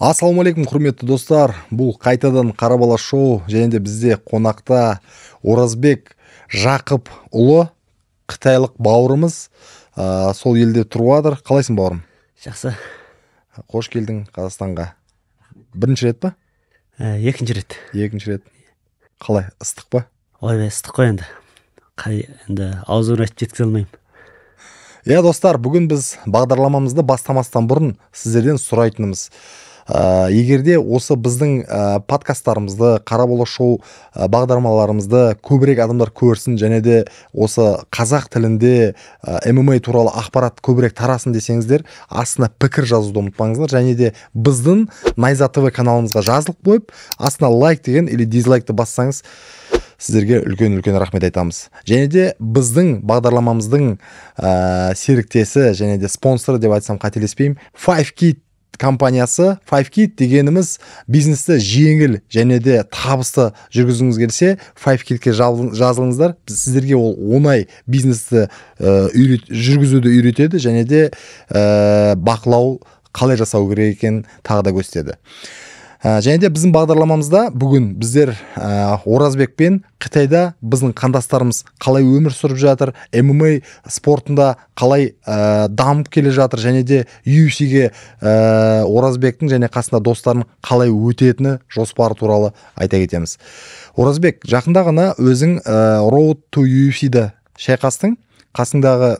ассалаумағалейкум құрметті достар. Бұл қайтадан қарабала шоу және де бізде қонақта оразбек жақып ұлы қытайлық бауырымыз ә, сол елде тұрып жатыр. Қалайсың бауырым? Жақсы. Қош келдің қазақстанға. Бірінші рет па? Ә, екінші рет. Екінші рет. Қалай ыстық па? Ойбай ыстық қой енді. Қай енді аузыңа айтып жеткізе алмаймын. Иә достар бүгін біз бағдарламамызды бастамастан бұрын сіздерден сұрайтынымыз. Ә, егер де осы біздің ә, подкасттарымызды қарабола шоу ә, бағдарламаларымызды көбірек адамдар көрсін және де осы қазақ тілінде ә, мма туралы ақпарат көбірек тарасын десеңіздер астына пікір жазуды ұмытпаңыздар және де біздің найза тв каналымызға жазылып қойып астына лайк деген или дизлайкты бассаңыз сіздерге үлкен үлкен рахмет айтамыз. Және де біздің бағдарламамыздың ә, серіктесі және де спонсоры деп айтсам қателеспеймін five kid компаниясы five kid дегеніміз бизнесті жеңіл және де табысты жүргізгіңіз келсе five kidке жазылыңыздар. Сіздерге ол оңай бизнесті ә, жүргізуді үйретеді және де ә, бақылау қалай жасау керек екенін тағы да көрсетеді. Ә, және де біздің бағдарламамызда бүгін біздер ә, оразбекпен қытайда біздің қандастарымыз қалай өмір сүріп жатыр мма спортында қалай ә, дамып келе жатыр және де UFC-ге ә, оразбектің және қасында достарының қалай өтетіні жоспары туралы айта кетеміз. Оразбек жақында ғана өзің ә, road to UFC-ді шайқастың. Қасыңдағы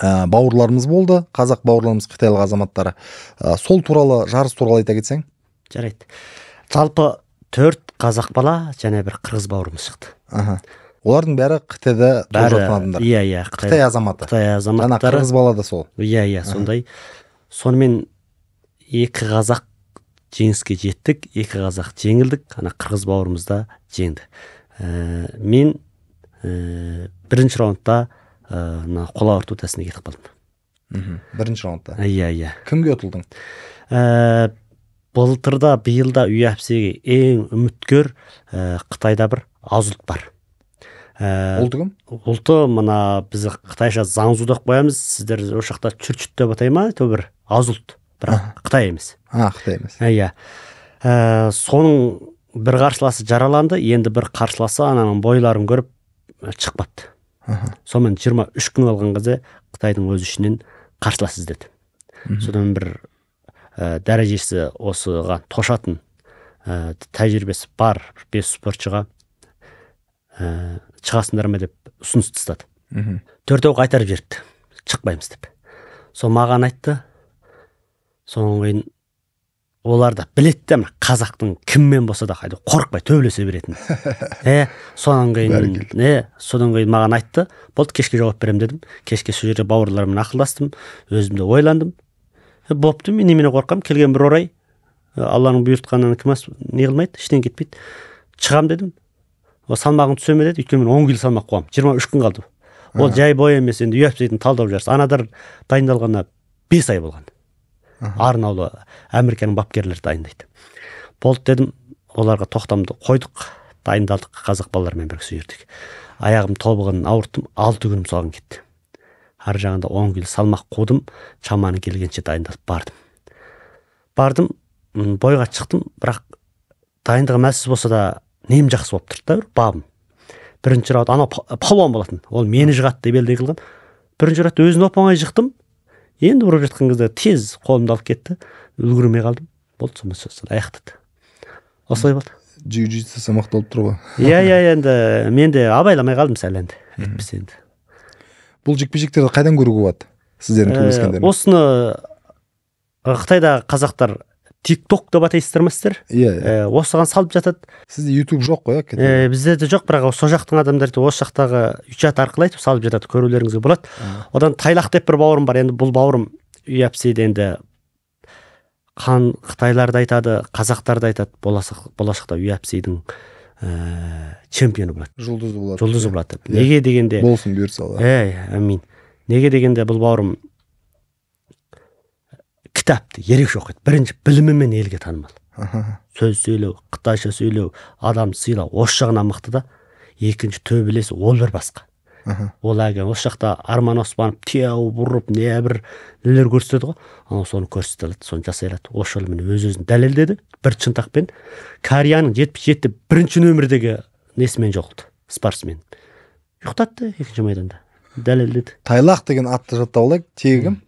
ә, бауырларымыз болды. Қазақ бауырларымыз қытайлық азаматтары. Ә, сол туралы жарыс туралы айта кетсең. Жарайды. Жалпы төрт қазақ бала және бір қырғыз бауырымыз шықты. Аха. Олардың бәрі қытайда адамдар иә иә қытай азаматы. Қытай жаңа азаматтары қырғыз бала да сол. Иә иә сондай. Сонымен екі қазақ жеңіске жеттік екі қазақ жеңілдік ана қырғыз бауырымыз да жеңді. Ә, мен ә, бірінші раундта ә, мына қол ауырту тәсіліне кетіп қалдым. Мхм. Бірінші раундта. Иә иә. Кімге ұтылдың? Ә, былтырда биылда UFC-ге ең үміткер ә, қытайда бір азулт бар. Ә, ұлты кім? ұлты мына біз қытайша заңзу деп қоямыз сіздер ол жақта чүрчүт деп атай ма? Әйтеуір бір азулт бірақ қытай емес. А қытай емес. Иә. Ә, соның бір қарсыласы жараланды енді бір қарсыласы ананың бойларын көріп аха. Сонымен жиырма үш күн қалған кезде қытайдың өз ішінен қарсылас іздеді содан бір ә, дәрежесі осыған тошатын ә, тәжірибесі бар бес спортшыға ә, шығасыңдар ма деп ұсыныс тастады. Мхм. Төртеуі қайтарып жіберіпті шықпаймыз деп. Сол маған айтты. Содан кейін олар да біледі мына қазақтың кіммен болса да қайда қорықпай төбелесе беретінін е содан кейін е содан кейін маған айтты. Болды кешке жауап беремін дедім. Кешке сол жерде бауырларыммен ақылдастым. Өзім де ойландым. Бопты мен немене қорқамын келген бір орай Е, алланың бұйыртқанынан кім не қылмайды ештеңе кетпейді. Шығамын дедім. Ол салмағың түсе ме деді өйткені мен он келі салмақ қуамын жиырма үш күн қалды ол жай бой емес енді UFC-дің талдау жарысы анадар дайындалғанына бес ай болған. Арнаулы американың бапкерлері дайындайды. Болды дедім оларға тоқтамды қойдық дайындалдық қазақ балаларымен бірге сол жердегі аяғым тобығын ауырттым алты күнім соған кетті. Ар жағында он келі салмақ қудым шаманы келгенше дайындалып бардым. Бардым бойға шықтым бірақ дайындығым әлсіз болса да нем жақсы болып тұрды да бір бабым. Бірінші раунд анау па- палуан болатын ол мені жығады деп белдеу қылған. Бірінші раундта өзін оп оңай жықтым. Енді ұрып жатқан кезде тез қолымды алып кетті үлгермей қалдым. Болды сонымен сөз аяқтады. Осылай болды. Джиу джитсусы мықты болып тұр ғой. Иә иә енді мен де абайламай қалдым сәл енді. Әйтпесе енді. Бұл жекпе жектерді қайдан көруге болады сіздердің Ә, төбелескендерін осыны ы, қытайда қазақтар тик ток деп атайсыздар ма сіздер? Иә иә. Ә, осыған салып жатады. Сізде ютуб жоқ қой иә? Ә, бізде де жоқ бірақ сол жақтың адамдары осы жақтағы чат арқылы айтып салып жатады көрулеріңізге болады. Одан тайлақ деп бір бауырым бар енді бұл бауырым UFC-де енді қан қытайлар да айтады қазақтар да айтады болашақ, болашақта UFC-дің ә, чемпионы болады жұлдызды болады жұлдызы болады Иә. неге дегенде болсын бұйыртса алла ей әмин неге дегенде бұл бауырым кітапты ерекше оқиды бірінші білімімен елге танымал сөз сөйлеу қытайша сөйлеу адамды сыйлау осы жағынан мықты да екінші төбелесі ол бір басқа. Ол әлгі осы жақта арман оспанов тияу бұрып не бір нелер көрсетеді ғой. Анау соны көрсете алады соны жасай алады осы жолы міне өз өзін дәлелдеді. Бір шынтақпен кореяның жетпіс жеті бірінші нөмірдегі несімен жолықты спортсмен. Ұйықтады да екінші майданда. Дәлелдеді. Тайлақ деген атты жаттап алайық тегі кім?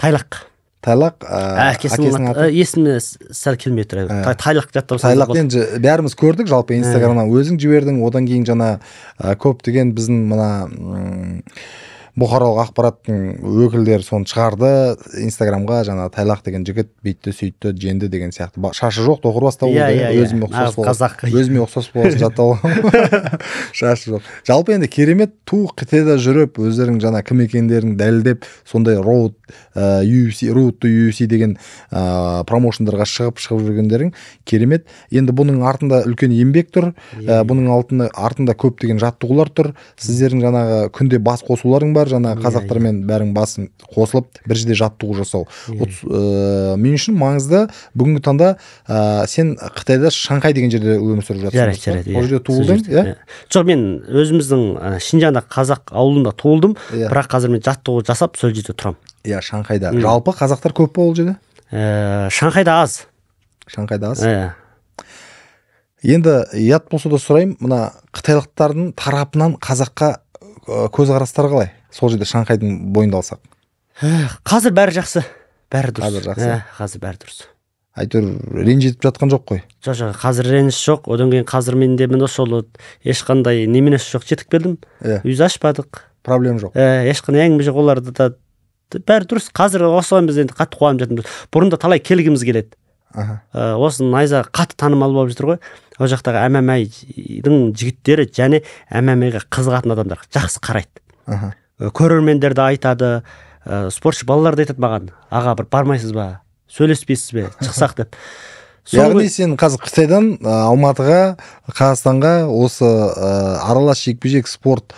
Тайлақ. Тайлақ ә, әкесінің аты есіме с- сәл келмей тұр Тай- тайлақ тайлақ енді бәріміз көрдік жалпы инстаграмнан өзің жібердің одан кейін жаңа ә, көптеген біздің мына бұқаралық ақпараттың өкілдері соны шығарды инстаграмға жаңа тайлақ деген жігіт бүйтті сөйтті жеңді деген сияқты. Шашы жоқ тоқыр бастау Иә, иә, өзіме ұқсас қазақ. өзіме ұқсас болған жаттап шашы жоқ жалпы енді керемет ту қытайда жүріп өздерің жаңа кім екендерін дәлелдеп сондай роуд ә, UFC роуд to UFC деген ә, промоушндарға шығып шығып жүргендерің керемет енді бұның артында үлкен еңбек тұр ә, бұның алтында, артында көптеген жаттығулар тұр сіздердің жаңағы күнде бас қосуларың бар жаңағы Иә, қазақтармен бәрің басын қосылып бір жерде жаттығу жасау. Отыз- ә, мен үшін маңызды бүгінгі таңда ә, сен қытайда шанхай деген жерде өмір сүріп жарайды жатырсың жарайды ол жерде туылдың иә? иә. жоқ мен өзіміздің ә, шинжаңда қазақ ауылында туылдым Иә. бірақ қазір мен жаттығу жасап сол жерде тұрамын. Иә шанхайда. Жалпы қазақтар көп па ол жерде? Ә, шанхайда аз. Шанхайда аз? Ә, енді ұят болса да сұрайын мына қытайлықтардың тарапынан қазаққа көзқарастары қалай? Сол жерде шанхайдың бойында алсақ. Ә, қазір бәрі жақсы. Бәрі дұрыс. Қазір жақсы. Ә, қазір бәрі дұрыс. Әйтеуір ренжітіп жатқан жоқ қой. Жоқ жоқ қазір реніш жоқ. Одан кейін қазір менде міне сол ешқандай неменесі жоқ. Жетіп келдім. Иә. Үй ашпадық. Проблема жоқ. Ә, ешқандай әңгіме жоқ. Оларда да бәрі дұрыс. Қазір осыған біз енді қатты қуанып жатырмыз. Бұрында талай келгіміз келеді. Ә, осы найза қатты танымал болып жатыр ғой. Ол жақтағы ммадің жігіттері және ммаға қызығатын адамдар. Жақсы қарайды. Көрермендер де айтады. Ә, спортшы балалар да айтады маған. Аға бір бармайсыз ба? Сөйлеспейсіз бе? Шықсақ деп яғни сен қазір қытайдан ә, алматыға қазақстанға осы ә, аралас жекпе жек спорт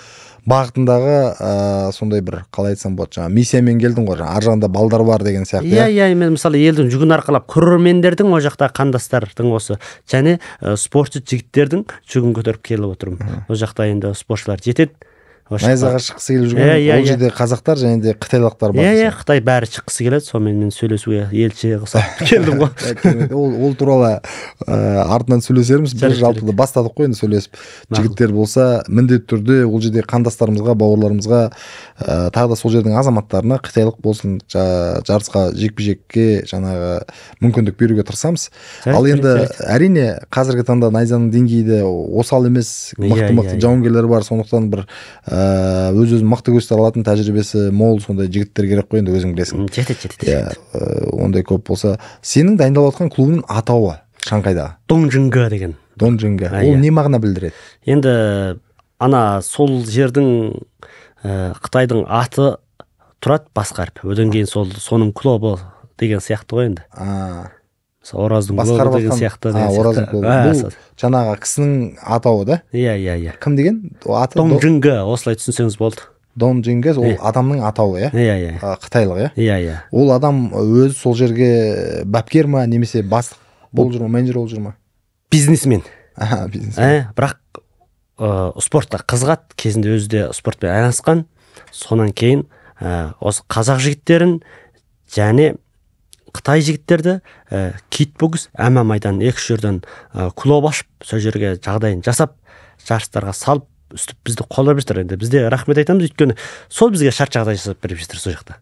бағытындағы ә, сондай бір қалай айтсам болады жаңағы миссиямен келдің ғой жаңағы ар жағында балдар бар деген сияқты иә иә? мен мысалы елдің жүгін арқалап көрермендердің ол жақта қандастардың осы және ә, спортшы жігіттердің жүгін көтеріп келіп отырмын. Ол жақта енді спортшылар жетеді. Найзаға шыққысы келіп жүрген Иә, иә, ол иә. жерде қазақтар және де қытайлықтар бар иә иә қытай бәрі шыққысы келеді сонымен мен сөйлесуге елші қылсам келдім ғой. Иә, ол, ол туралы ә, артынан сөйлесерміз. Бір Жарайды, жалпы бастадық қой енді сөйлесіп. Жігіттер болса міндетті түрде ол жерде қандастарымызға бауырларымызға ә, тағы да сол жердің азаматтарына қытайлық болсын жа- жарысқа жекпе жекке жаңағы мүмкіндік беруге тырысамыз. Ал енді әрине қазіргі таңда найзаның деңгейі де осал емес Иә, мықты иә, мықты иә. жауынгерлер бар. Сондықтан бір өз өзін мықты көрсете алатын тәжірибесі мол сондай жігіттер керек қой енді өзің білесің. Жетеді жетеді иә ә, ондай көп болса. Сенің дайындалып жатқан клубың атауы шанхайдағы? Доңжинга деген. Донжинга. Ол иә. не мағына білдіреді? Енді ана сол жердің ә, қытайдың аты тұрады басқа әріп одан кейін сол соның клубы деген сияқты ғой енді. Ораздың басқарып клубы деген сияқты. а, ораздың бұл сол- жаңағы кісінің атауы да? Иә иә иә. Кім деген? Аты До- доңжинга осылай түсінсеңіз болды. Донжинга ол Иә. адамның атауы иә? Иә иә. Қытайлық иә? Иә иә. Ол адам өзі сол жерге бапкер ма немесе бастық болып жүр ма менеджер болып жүр ма? Бизнесмен. Аха бизнес ә, бірақ ә, спортқа қызығады кезінде өзі де спортпен айналысқан. Сонан кейін ә, осы қазақ жігіттерін және қытай жігіттерді ә, китбокс ммадан екі үш жерден ә, клуб ашып сол жерге жағдайын жасап жарыстарға салып үстіп бізді қолдап жатыр енді бізде рахмет айтамыз өйткені сол бізге шарт жағдай жасап беріп жатыр сол жақта.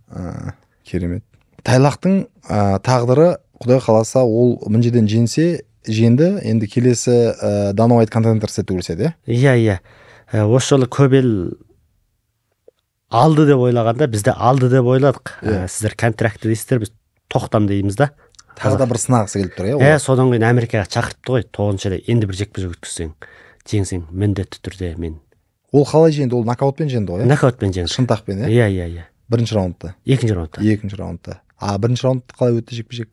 Керемет. Тайлақтың ә, тағдыры құдай қаласа ол мына жерден жеңсе жеңді. Енді келесі ә, контендер сетті көрсетеді иә? Иә иә. Осы жолы көп ел алды деп ойлағанда бізде алды деп ойладық. Ә, сіздер контрактты дейсіздер біз тоқтам дейміз да. Тағы да бір сынағысы келіп тұр иә иә содан кейін америкаға шақыртты ғой. Тоғызыншы айда енді бір жекпе жек өткізсең жеңсең міндетті түрде мен. Ол қалай жеңді? Ол нокаутпен жеңді ғой иә? Нокаутпен жеңді. Шынтақпен иә? Иә иә иә. Бірінші раундта. Екінші раундта. Екінші раундта. А бірінші раунд қалай өтті жекпе жек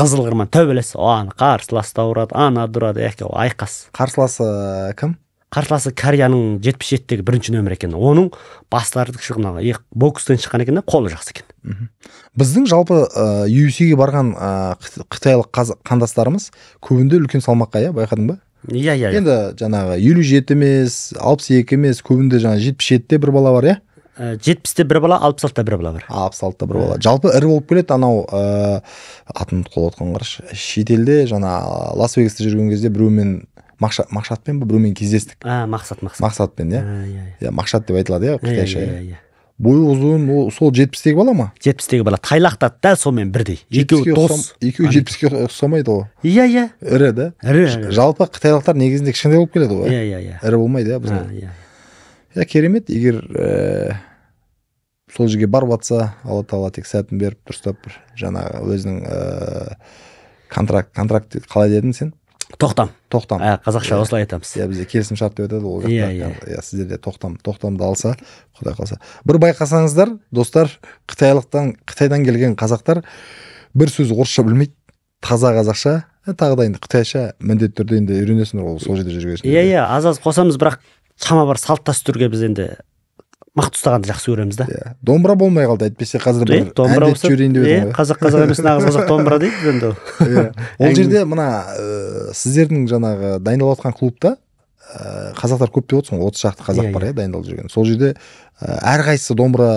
қызыл қырман. Төбелес аны қарсылас та ұрады ана да ұрады екеуі айқас. Қарсыласы ә, кім? Қарсыласы кореяның жетпіс жетідегі бірінші нөмір екен. Оның бастары шыққан бокстан шыққан екен да қолы жақсы екен. Біздің жалпы ә, UFC-ге барған қыт- қытайлық қаз- қандастарымыз көбінде үлкен салмаққа иә байқадың ба? Иә иә иә. енді жаңағы елу жеті емес алпыс екі емес көбінде жаңағы жетпіс жетіде бір бала бар иә? Ә, жетпісте бір бала алпыс алтыда бір бала бар. алпыс алтыда бір бала. Жалпы ірі болып келеді анау ыыы атын ұмытып қалып отқан қарашы. Шетелде жаңа лас вегаста жүрген кезде біреумен мақшатпен ба біреумен кездестік. А мақсат мақсат. Мақсатпен иә? А, иә иә. Мақшат деп айтылады иә иә қытайша иә иә. Иә бойы ұзын ол сол жетпістегі бала ма? Жетпістегі бала. Тайлақтады дәл сонымен бірдей. Екеуі дос. екеуі жетпіске ұқсамайды ғой иә иә. Ірі да? Ірі жалпы қытайлықтар негізінде кішкентай болып келеді ғой. Иә иә иә. Ірі болмайды иә А, бізге иә. Иә керемет. Егер ііі сол жерге барып жатса алла тағала тек сәтін беріп дұрыстап бір жаңағы өзінің ііі контракт контракт қалай дедің сен? Тоқтам. Тоқтам. Ә, қазақша Иә. осылай айтамыз. Иә бізде келісім шарт деп айтады ол жақта. Иә, иә. иә сіздерде тоқтам тоқтамды алса құдай қаласа. Бір байқасаңыздар достар қытайлықтан қытайдан келген қазақтар бір сөз орысша білмейді таза қазақша. Е, тағы да енді қытайша міндетті түрде енді үйренесіңдер ол сол жерде жүрген иә иә аз аз қосамыз бірақ шама бар салт дәстүрге біз енді мықты ұстағанды жақсы көреміз да. Иә домбыра болмай қалды әйтпесе қазір бір домбыра жіберейін деп едім қазақ қазақ емес нағыз қазақ домбыра дейді енді ол. Иә. ол жерде мына ә, сіздердің жаңағы дайындалып жатқан клубта ә, қазақтар көп деп отырсың ғой отыз шақты қазақ Иә, бар иә. иә дайындалып жүрген. Сол жерде ә, әрқайсысы домбыра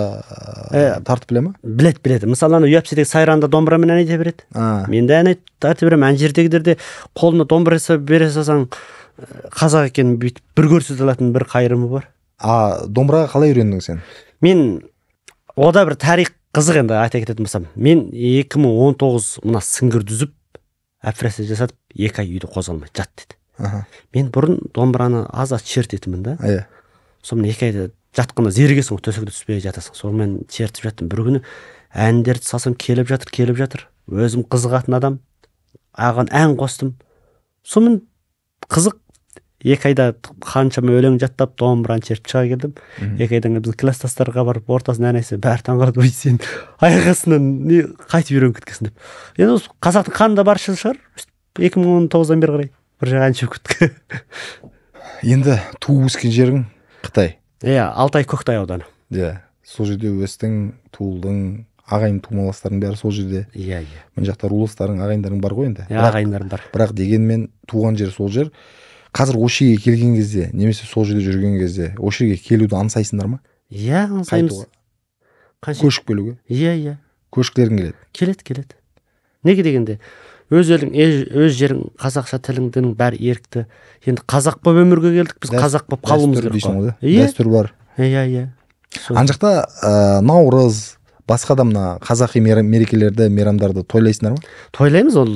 тартып біле ма? біледі біледі. Мысалы ана юапсидегі сайранда домбырамен ән айта береді. Мен де ән тарта беремін. Ана жердегілер де қолына домбыра бере салсаң қазақ екенін бүйтіп бір көрсете алатын бір қайырымы бар. А домбыраға қалай үйрендің сен? Мен ода бір тарих қызық енді айта кететін болсам. Мен 2019 мына сіңгірді үзіп операция жасатып екі ай үйде қозғалмай жат деді. Мен бұрын домбыраны аз аз шертетінмін да. Иә. Сонымен екі айда жатқанда зерігесің ғой төсекте түспей жатасың. Сонымен шертіп жаттым. Бір күні әндерді салсам келіп жатыр келіп жатыр. Өзім қызығатын адам. Аған ән қостым. Сонымен қызық екі айда қаншама өлең жаттап домбыраны шертіп шыға келдім екі айдан кейін біздің класстастарға барып ортасында ән айтса бәрі таңқалады ой сен. Аяқ астынан не қайтып үйреніп кеткенсің деп. Енді осы қазақтың қанында бар шығар. екі мың он тоғыздан бері қарай бір жағы әнші болып кетті. Енді туып өскен жерің қытай. Иә алтай көктай ауданы. Иә сол жерде өстің туылдың ағайын тумаластарың бәрі сол жерде. Иә иә. Мына жақта руластарың ағайындарың бар ғой енді. Иә ағайындарым бар. бірақ дегенмен туған жер сол жер. Қазір осы жерге келген кезде немесе сол жерде жүрген кезде осы жерге келуді аңсайсыңдар ма? Иә аңсаймыз. Көшіп келуге? Иә иә. Көшкілерің келеді? Келеді келеді. Неге дегенде өз елің өз жерің қазақша тілің дінің бәрі ерікті. Енді қазақ болып өмірге келдік біз қазақ болып қалуымыз керек дейсің ғой қой иә? дәстүр бар. Иә иә. Ана жақта ә, наурыз басқа да мына қазақи мерекелерді мейрамдарды тойлайсыңдар ма? Тойлаймыз ол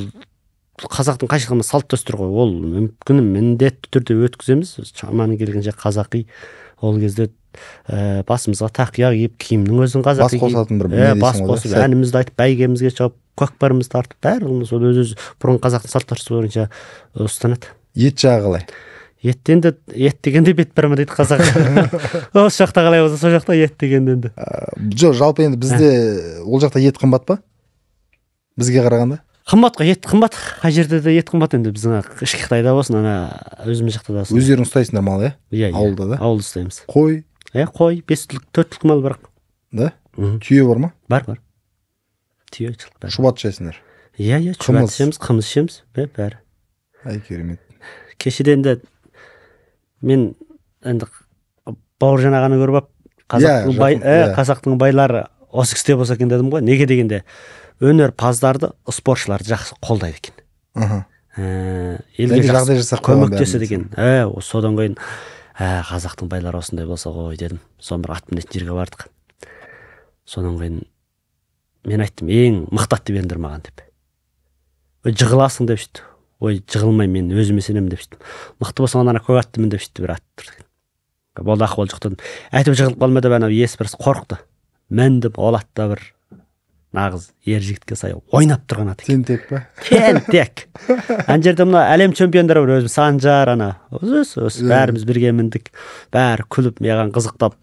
қазақтың қай салт дәстүр ғой? Ол мүмкін міндетті түрде өткіземіз. Шаманы келгенше қазақи ол кезде ә, басымызға тақия киіп киімнің өзін бас қазақи киіп. қосатын бір не бас қосып әнімізді айтып бәйгемізге шығып көкпарымызды тартып барлығымыз сол өз өз бұрын қазақтың салт дәстүрі бойынша ұстанады. Ет жағы қалай? Ет енді ет дегенде бет барма дейді қазақ? Осы жақта қалай болса сол жақта ет дегенде енді. Жоқ жалпы енді бізде ол жақта ет қымбат па? Бізге қарағанда? Қымбат қой ет қымбат қай жерде де ет қымбат енді біздің ішкі қытайда болсын ана өзіміз жақта да өздерің ұстайсыңдар мал иә? Иә иә. Ауылда да? Ауылда ұстаймыз. Қой. Иә қой бес түлік төрт түлік мал бар. Да? Түйе бар ма? Бар бар. Түйе бәрі шұбат жайсыңдар иә иә шұбат ішеміз қымыз ішеміз. Бәрі. Ай керемет. Кешеде енді мен енді бауыржан ағаны көріп алып қазақтың Иә, бай жақын, ә, иә. қазақтың байлары осы кісіде болса екен дедім ғой. Неге дегенде өнерпаздарды спортшыларды жақсы қолдайды екен. Аха ә, елге жағдай жасап көмектеседі екен. Ә, содан кейін ә, қазақтың байлары осындай болса ғой дедім. Соны бір ат мінетін жерге бардық. Содан кейін мен айттым ең мықты атты беріңдер маған деп. Ой жығыласың деп сөйтті ой жығылмаймын мен өзіме сенемін деп сөйттім. Мықты болсаң ана көк атты мін деп сөйтті бір ат тұр болды ахуал жоқ дедім әйтеуір жығылып қалма деп анау иесі бір қорықты міндім ол атта бір нағыз ер жігітке сай ойнап тұрған ат екен тентек па? Тентек ана жерде мына әлем чемпиондары бар өзім санжар ана. Бәріміз бірге міндік. Бәрі күліп маған қызықтап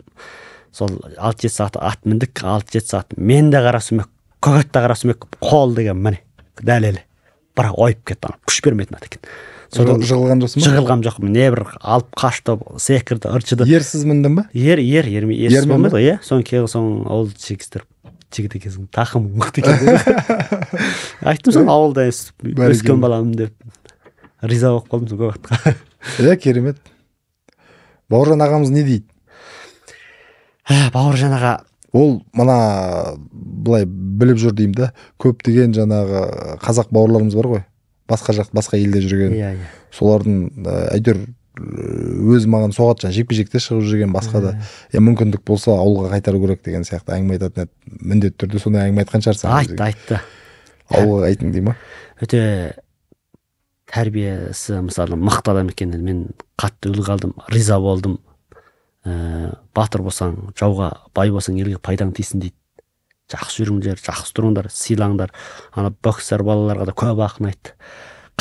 сол алты жеті сағат ат міндік алты жеті сағат мен де қара сүмек көк ат та қара сүмек қол деген міне дәлелі бірақ ойып кетті ана күш бермейтін ат екен. Содан жығылған жоқсың ба? жығылғам жоқпын. Не бір алып қашты секірді ырчыды ерсіз міндің ба? Ер ер ер ерсіз Ермен болмайды ғой иә. Содан кейін соң ауыл жігістер жігіт екенсің тақымың мықты екен айттым сол ауылда өскен баламын деп. Риза болып қалдым сол уақытқа. Иә керемет. Бауыржан ағамыз не дейді? Ә, бауыржан аға. Ол мына былай біліп жүр деймін да көптеген жаңағы қазақ бауырларымыз бар ғой. Басқа жақ басқа елде жүрген. Иә иә. Солардың ә, әйтеуір өзі маған соғады жаңағы жекпе жекте шығып жүрген басқа да. Иә мүмкіндік болса ауылға қайтару керек деген сияқты. Әңгіме айтатын еді. Міндетті түрде сондай әңгіме айтқан шығарсың айтты айтты. Ауылға қайтың дей ма? Өте тәрбиесі мысалы мықты адам екен мен қатты үлгі алдым риза болдым. Ә, батыр болсаң жауға бай болсаң елге пайдаң тисін дейді. Жақсы жүріңдер жақсы тұрыңдар сыйлаңдар. Ана боксер балаларға да көп ақын айтты.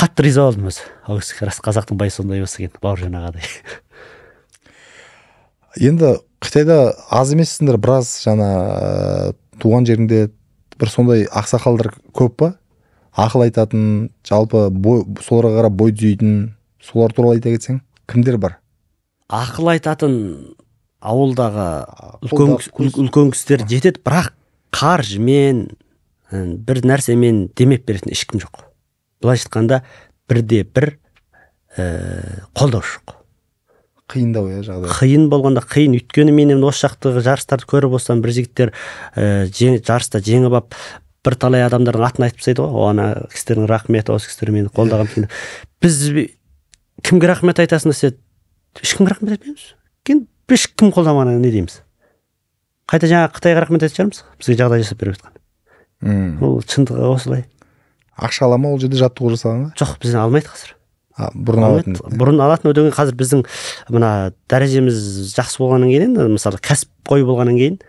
Қатты риза болдым өзі. Ол кісі рас қазақтың байы сондай болса екен бауыржан ағадай енді қытайда аз емессіңдер біраз жаңа ә, туған жеріңде бір сондай ақсақалдар көп па? Ақыл айтатын жалпы бой, соларға қарап бой түзейтін солар туралы айта кетсең кімдер бар? Ақыл айтатын ауылдағы үлкен, үлкен кісілер жетеді бірақ қаржымен бір нәрсемен демеп беретін ешкім жоқ. Былайша айтқанда бірде бір ә, қолдаушы жоқ қиындау иә жағдай. Қиын болғанда қиын. Өйткені мен енді осы жақтағы жарыстарды көріп отырсам бір жігіттер ә, жең- жарыста жеңіп алып бірталай адамдардың атын айтып тастайды ғой. Ана кісілердің рахметі осы кісілер мені қолдаған екен біз кімге рахмет айтасың десе ешкімге рахмет айтпаймыз. Өйткені ешкім қолдамағаннан не дейміз? Қайта жаңағы қытайға рахмет айтатын шығармыз? Бізге жағдай жасап беріп жатқан. Мм. ол шындығы осылай. Ақша ала ма ол жерде жаттығу жасағанға жоқ бізден алмайды қазір. А, бұрын алатын бұрын алатын одан кейін қазір біздің мына дәрежеміз жақсы болғаннан кейін енді мысалы кәсіпқой болғаннан кейін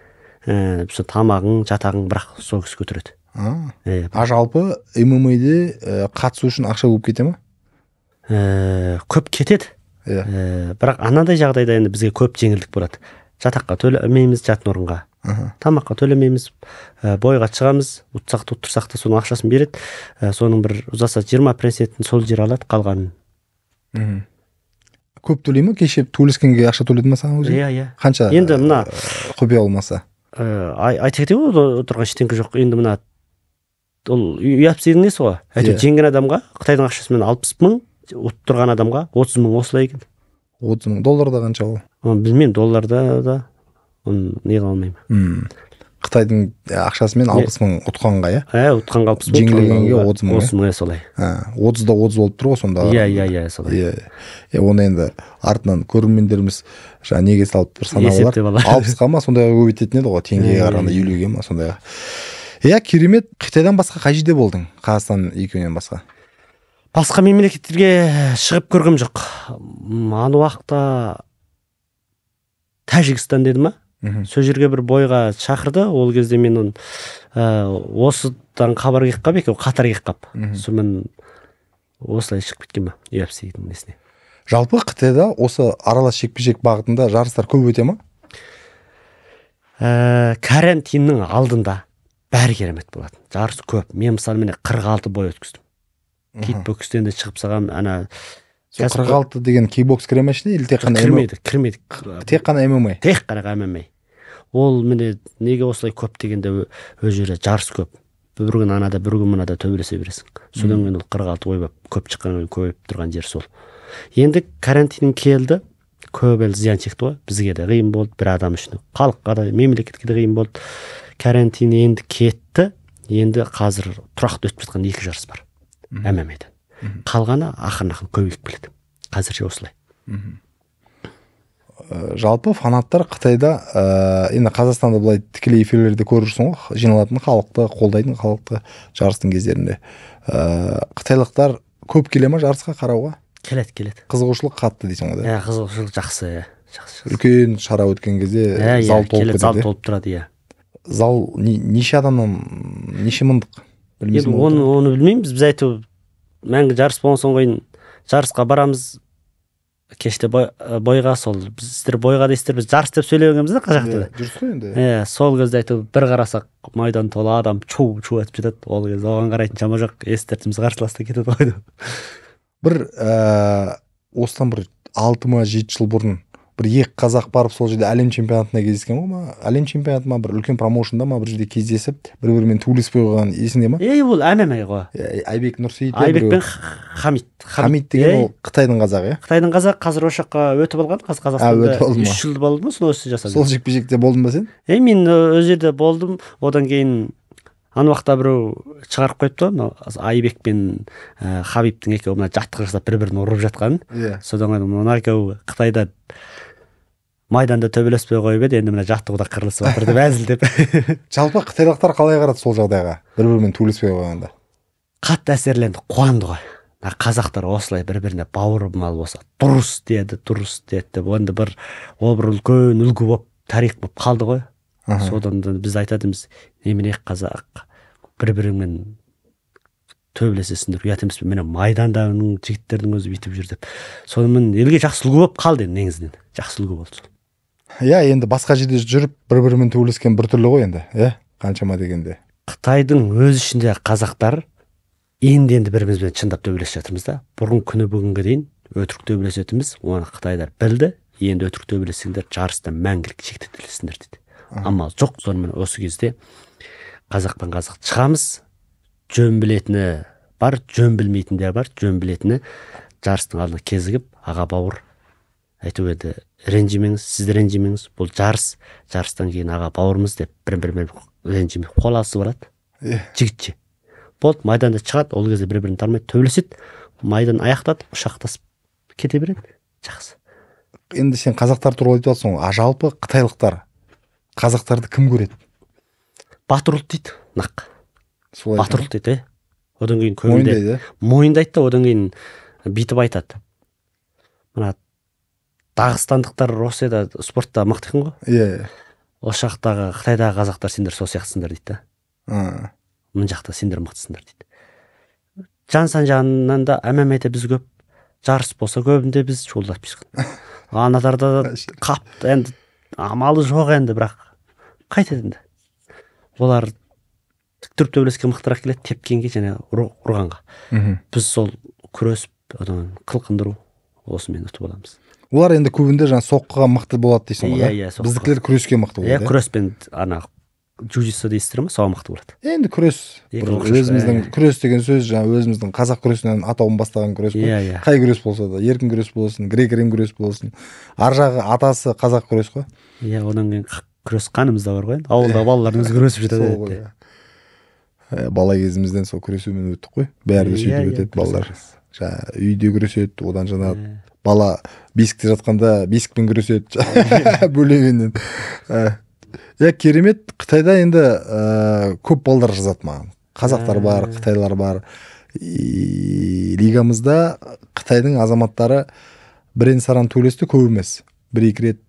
ііі сол тамағың жатағың бірақ сол кісі көтереді. А, Е, а жалпы ммаде ә, қатысу үшін ақша көп кете ма? Ііі, көп кетеді. Иә. Бірақ анандай жағдайда енді бізге көп жеңілдік болады. Жатаққа төлемейміз жатын орынға тамаққа төлемейміз ә, бойға шығамыз ұтсақ та ұттырсақ та соның ақшасын береді. Ә, соның бір ұзаса жиырма процентін сол жер алады қалғанын. Мхм. көп төлей ма кеше төлескенге ақша төледі ма саған өзі? Иә иә. Қанша енді мына ә, құпия болмаса ай- айта кетейін ғой отырған ештеңке жоқ. Енді мына ол UFC-дің несі ғой? Әйтеуір Иә. жеңген адамға қытайдың ақшасымен алпыс мың ұтып тұрған адамға отыз мың осылай екен. Отыз мың долларда қанша ол? Білмеймін долларда да оны не қыла алмаймын Мм. қытайдың ақшасымен алпыс мың ұтқанға иә ә ұтқанға алпыс мың Жеңілгенге 30 мың, отыз мың иә солай. Ә, отызда отыз болып тұр ғой сонда. Иә иә иә солай. Иә иә оны енді артынан көрермендеріміз жаңағы неге салып бір санап алар? Алпысқа ма сондайға көбейтетін еді ғой теңгеге Иә, қарағанда иә, елуге ма сондайға иә керемет қытайдан басқа қай жерде болдың? Қазақстан екеуінен басқа. Басқа мемлекеттерге шығып көргем жоқ. Ана уақытта тәжікстан деді ма? Сол жерге бір бойға шақырды. Ол кезде мен оны ә, осыдан хабар келіп қалып екеуі қатар келіп қалып. Сонымен осылай шығып кеткен ба UFC-дің несіне. Жалпы қытайда осы аралас жекпе жек бағытында жарыстар көп өте ма? Ә, карантиннің алдында бәрі керемет болатын. Жарыс көп. Мен мысалы міне қырық алты бой өткіздім. Кикбокстен де шығып салғанмын ана сол қырық алты деген кейбокс кіре ма ішіне или тек қана кірмейді кірмейді. Тек қана мма тек қана мма ол міне неге осылай көп дегенде ол жерде жарыс көп. Бір күн анада бір күн мынада төбелесе бересің. Содан кейін ол қырық алты ой болып көп шыққаннан кейін көбейіп тұрған жер сол. Енді карантин келді. Көп ел зиян шекті ғой бізге де қиын болды бір адам үшін. Халыққа да мемлекетке де қиын болды. Карантин енді кетті. Енді қазір тұрақты өтіп жатқан екі жарыс бар. Ммадан қалғаны ақырын ақырын көбейіп келеді. Қазірше осылай. Ә, жалпы фанаттар қытайда ә, енді қазақстанда былай тікелей эфирлерде көріп жүрсің ғой жиналатын халықты қолдайтын халықты жарыстың кездерінде. Ә, қытайлықтар көп келе ма жарысқа қарауға? Келеді келеді. Қызығушылық қатты дейсің ғой да иә қызығушылық жақсы иә жақсы үлкен шара өткен кезде иә иә зал толып келеді зал кетеді толып тұрады иә. Зал не- неше адамнан неше мыңдық? Енді білмейсің оны оны білмейміз. Біз әйтеуір мәңгі жарыс болған соң кейін жарысқа барамыз. Кеште бой, бойға сол біздер бойға дейсіздер біз жарыс деп сөйлегенбіз да қазақ тілі. дұрыс қой енді. Иә сол кезде әйтеуір бір қарасақ майдан толы адам чу чу етіп жатады ол кезде оған қарайтын шама жоқ естіртіміз қарсыласта кетеді ғой бір ә, осыдан бір алты ма жеті жыл бұрын бір екі қазақ барып сол жерде әлем чемпионатында кездескен ғой ма? әлем чемпионаты ма? бір үлкен промоушнда ма? бір жерде кездесіп бір бірімен төбелеспей қойған есіңде ма? Ей ол мма ғой Е, айбек нұрсейіт айбек пен хамид хамид деген ол қытайдың қазағы иә? Қытайдың қазақ қазір осы жаққа өтіп алған қазір қазақстанда үш жыл болды ма соны осы жасады. Сол жекпе жекте болдың ба сен? Е мен ол жерде болдым. Одан кейін ана уақытта біреу шығарып қойыпты ғой мынау айбек пен ә, хабибтің екеуі мына жаттығу жасап бір бірін ұрып жатқанын иә. Содан кейін мына екеуі қытайда майданда төбелеспей қойып еді енді мына жаттығуда қырылысып жатыр деп әзілдеп жалпы қытайлықтар қалай қарады сол жағдайға? Бір бірімен төбелеспей қойғанда. Қатты әсерленді қуанды ғой. Мына қазақтар осылай бір біріне бауырмал болса дұрыс деді дұрыс деді деп. Енді бір ол бір үлкен үлгі болып тарих болып қалды ғой. Содан да біз айтатынбыз немене қазақ бір біріңмен төбелесесіңдер ұят емес пе міне майдандағы жігіттердің өзі бүйтіп жүр деп. Сонымен елге жақсы үлгі болып қалды енді негізінен. Жақсы үлгі болды сол. Иә енді басқа жерде жүріп бір бірімен төбелескен біртүрлі ғой енді. Иә қаншама дегенде. Қытайдың өз ішінде қазақтар енді енді бір бірімізбен шындап төбелесіп жатырмыз да. Бұрын күні бүгінге дейін өтірік төбелесетінбіз оны қытайдар білді. Енді өтірік төбелессеңдер жарыстан мәңгілік шектетілесіңдер дейді. Амал жоқ сонымен осы кезде қазақ пен қазақ шығамыз. Жөн білетіні бар жөн білмейтіндер бар. Жөн білетіні жарыстың алдына кезігіп аға бауыр әйтеуір енді ренжімеңіз сіз ренжімеңіз бұл жарыс жарыстан кейін аға бауырмыз деп бір бірімен ренжімей қол алысып алады иә жігітше. Болды майданда шығады ол кезде бір бірін танымайды төбелеседі майдан аяқтады құшақтасып кете береді. Жақсы. Енді сен қазақтар туралы айтып жатрсың ғой а жалпы қытайлықтар қазақтарды кім көреді? Батыр ұлт дейді нақ. Солай батыр ұлт дейді иә одан кейін көбінде мойындайды. Мойындайды да одан кейін бүйтіп айтады. Мына дағыстандықтар россияда спортта мықты екен ғой. Иә иә. Осы жақтағы қытайдағы қазақтар сендер сол сияқтысыңдар дейді да. Мына жақта сендер мықтысыңдар дейді. Жан жағынан да ммаде біз көп жарыс болса көбінде біз жолдаспыз аналарда да қап енді амалы жоқ енді бірақ. Қайтеді енді. Олар тік тұрып төбелеске мықтырақ келеді тепкенге және ұр- ұрғанға. Біз сол күресіп одан қылқындыру осымен ұтып аламыз. Олар енді көбінде жаңағы соққыға мықты болады дейсің ғой Иә, иә, біздікілер күреске мықты иә болады күреспен ана джудитсу дейсіздер ма соған мықты болады. Енді күрес. Бір өзіміздің иә. күрес деген сөз жаңағы өзіміздің қазақ күресінен атауын бастаған күрес қой. Иә иә қай күрес болса да еркін күрес болсын грек рим күрес болсын ар жағы атасы қазақ күрес қой. Иә одан кейін күрес қанымызда бар ғой енді. Ауылдағы балалардың өзі күресіп сол жатады ғой енді. иә. Бала кезімізден сол күресумен өттік қой. Бәрі де Иә, сөйтіп иә, өтеді балалар. жаңағы үйде күреседі одан жаңағы Иә. Бала бесікте жатқанда бесікпен күреседі бөлегеннен. Иә керемет қытайда енді ә, көп балдар жазады маған. Қазақтар бар Ә. қытайлар бар. И лигамызда қытайдың азаматтары бірен саран төбелесті көп емес. Бір екі рет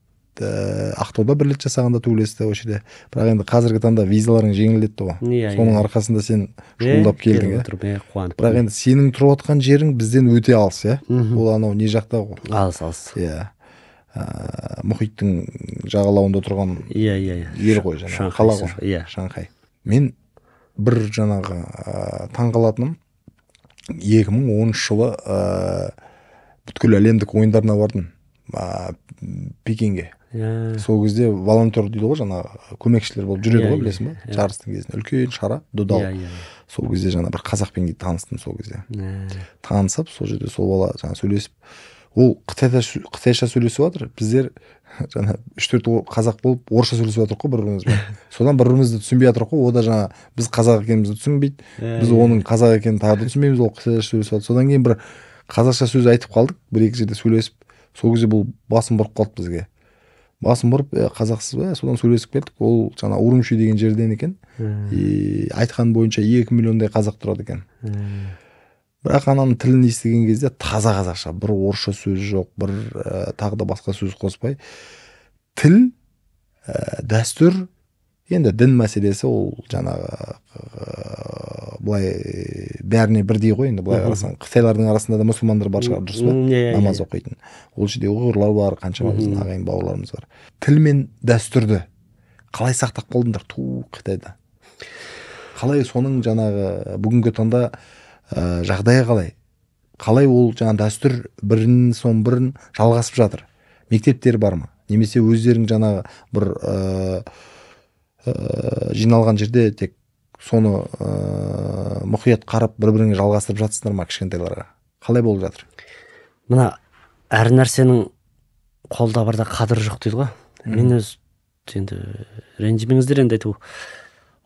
ә, ақтауда бір рет жасағанда төбелесті осы жерде. Бірақ енді қазіргі таңда визаларың жеңілдетті ғой. Иә, соның иә. арқасында сен шұғылдап келдің иә қуанып бірақ енді сенің тұрып отқан жерің бізден өте алыс иә ол анау не жақта ғой? Алыс алыс. Иә. Ә, мұхиттың жағалауында тұрған иә иә иә. ел ғой жаңағы қала ғой. иә. Шанхай. Мен бір жаңағы ә, таңқалатыным 2010 жылы ә, бүткіл әлемдік ойындарына бардым. Ә, пекинге. Иә. Сол кезде волонтер дейді ғой жаңағы көмекшілер болып жүреді Иә, ғой иә, білесің ба? Иә. жарыстың кезінде. Үлкен шара додал. Иә иә. Сол кезде жаңа бір қазақпен таныстым сол кезде. Танысып сол жерде сол бала жаңа сөйлесіп ол қытайда қытайша сөйлесіп жатыр. Біздер жаңа үш төрт қазақ болып орысша сөйлесіп жатырмық қой бір бірімізбен содан бір бірімізді түсінбей жатырмық қой. О да жаңа біз қазақ екенімізді түсінбейді. Біз оның қазақ екенін тағы да түсінбейміз ол қытайша сөйлесіп жатыр. Содан кейін бір қазақша сөз айтып қалдық. Бір екі жерде сөйлесіп сол кезде бұл басын бұрып қалды бізге. Басын бұрып е қазақсыз ба? Содан сөйлесіп кеттік. Ол жаңа урумши деген жерден екен. И айтқан бойынша екі миллиондай қазақ тұрады екен. Бірақ ананың тілін естіген кезде таза қазақша. Бір орысша сөз жоқ бір ә, тағы да басқа сөз қоспай. Тіл ә, дәстүр енді дін мәселесі ол жаңағы ә, былай бәріне бірдей ғой енді былай қарасаң. Қытайлардың арасында да мұсылмандар бар шығар дұрыс па? Иә, иә, намаз иә. оқитын. Ол жерде ұйғырлар бар қаншама біздің ағайын бауырларымыз бар. Тіл мен дәстүрді қалай сақтап қалдыңдар? Ту қытайда. Қалай соның жаңағы бүгінгі таңда ә, жағдайы қалай? Қалай ол жаңа дәстүр бірін соң бірін жалғасып жатыр? Мектептер бар ма? Немесе өздерің жаңағы бір ә, ә, жиналған жерде тек соны ә, мұқият қарап бір біріңе жалғастырып жатсыңдар ма кішкентайларға? Қалай болып жатыр? Мына әр нәрсенің қолда барда қадірі жоқ дейді ғой. Мен өз енді ренжімеңіздер енді айту.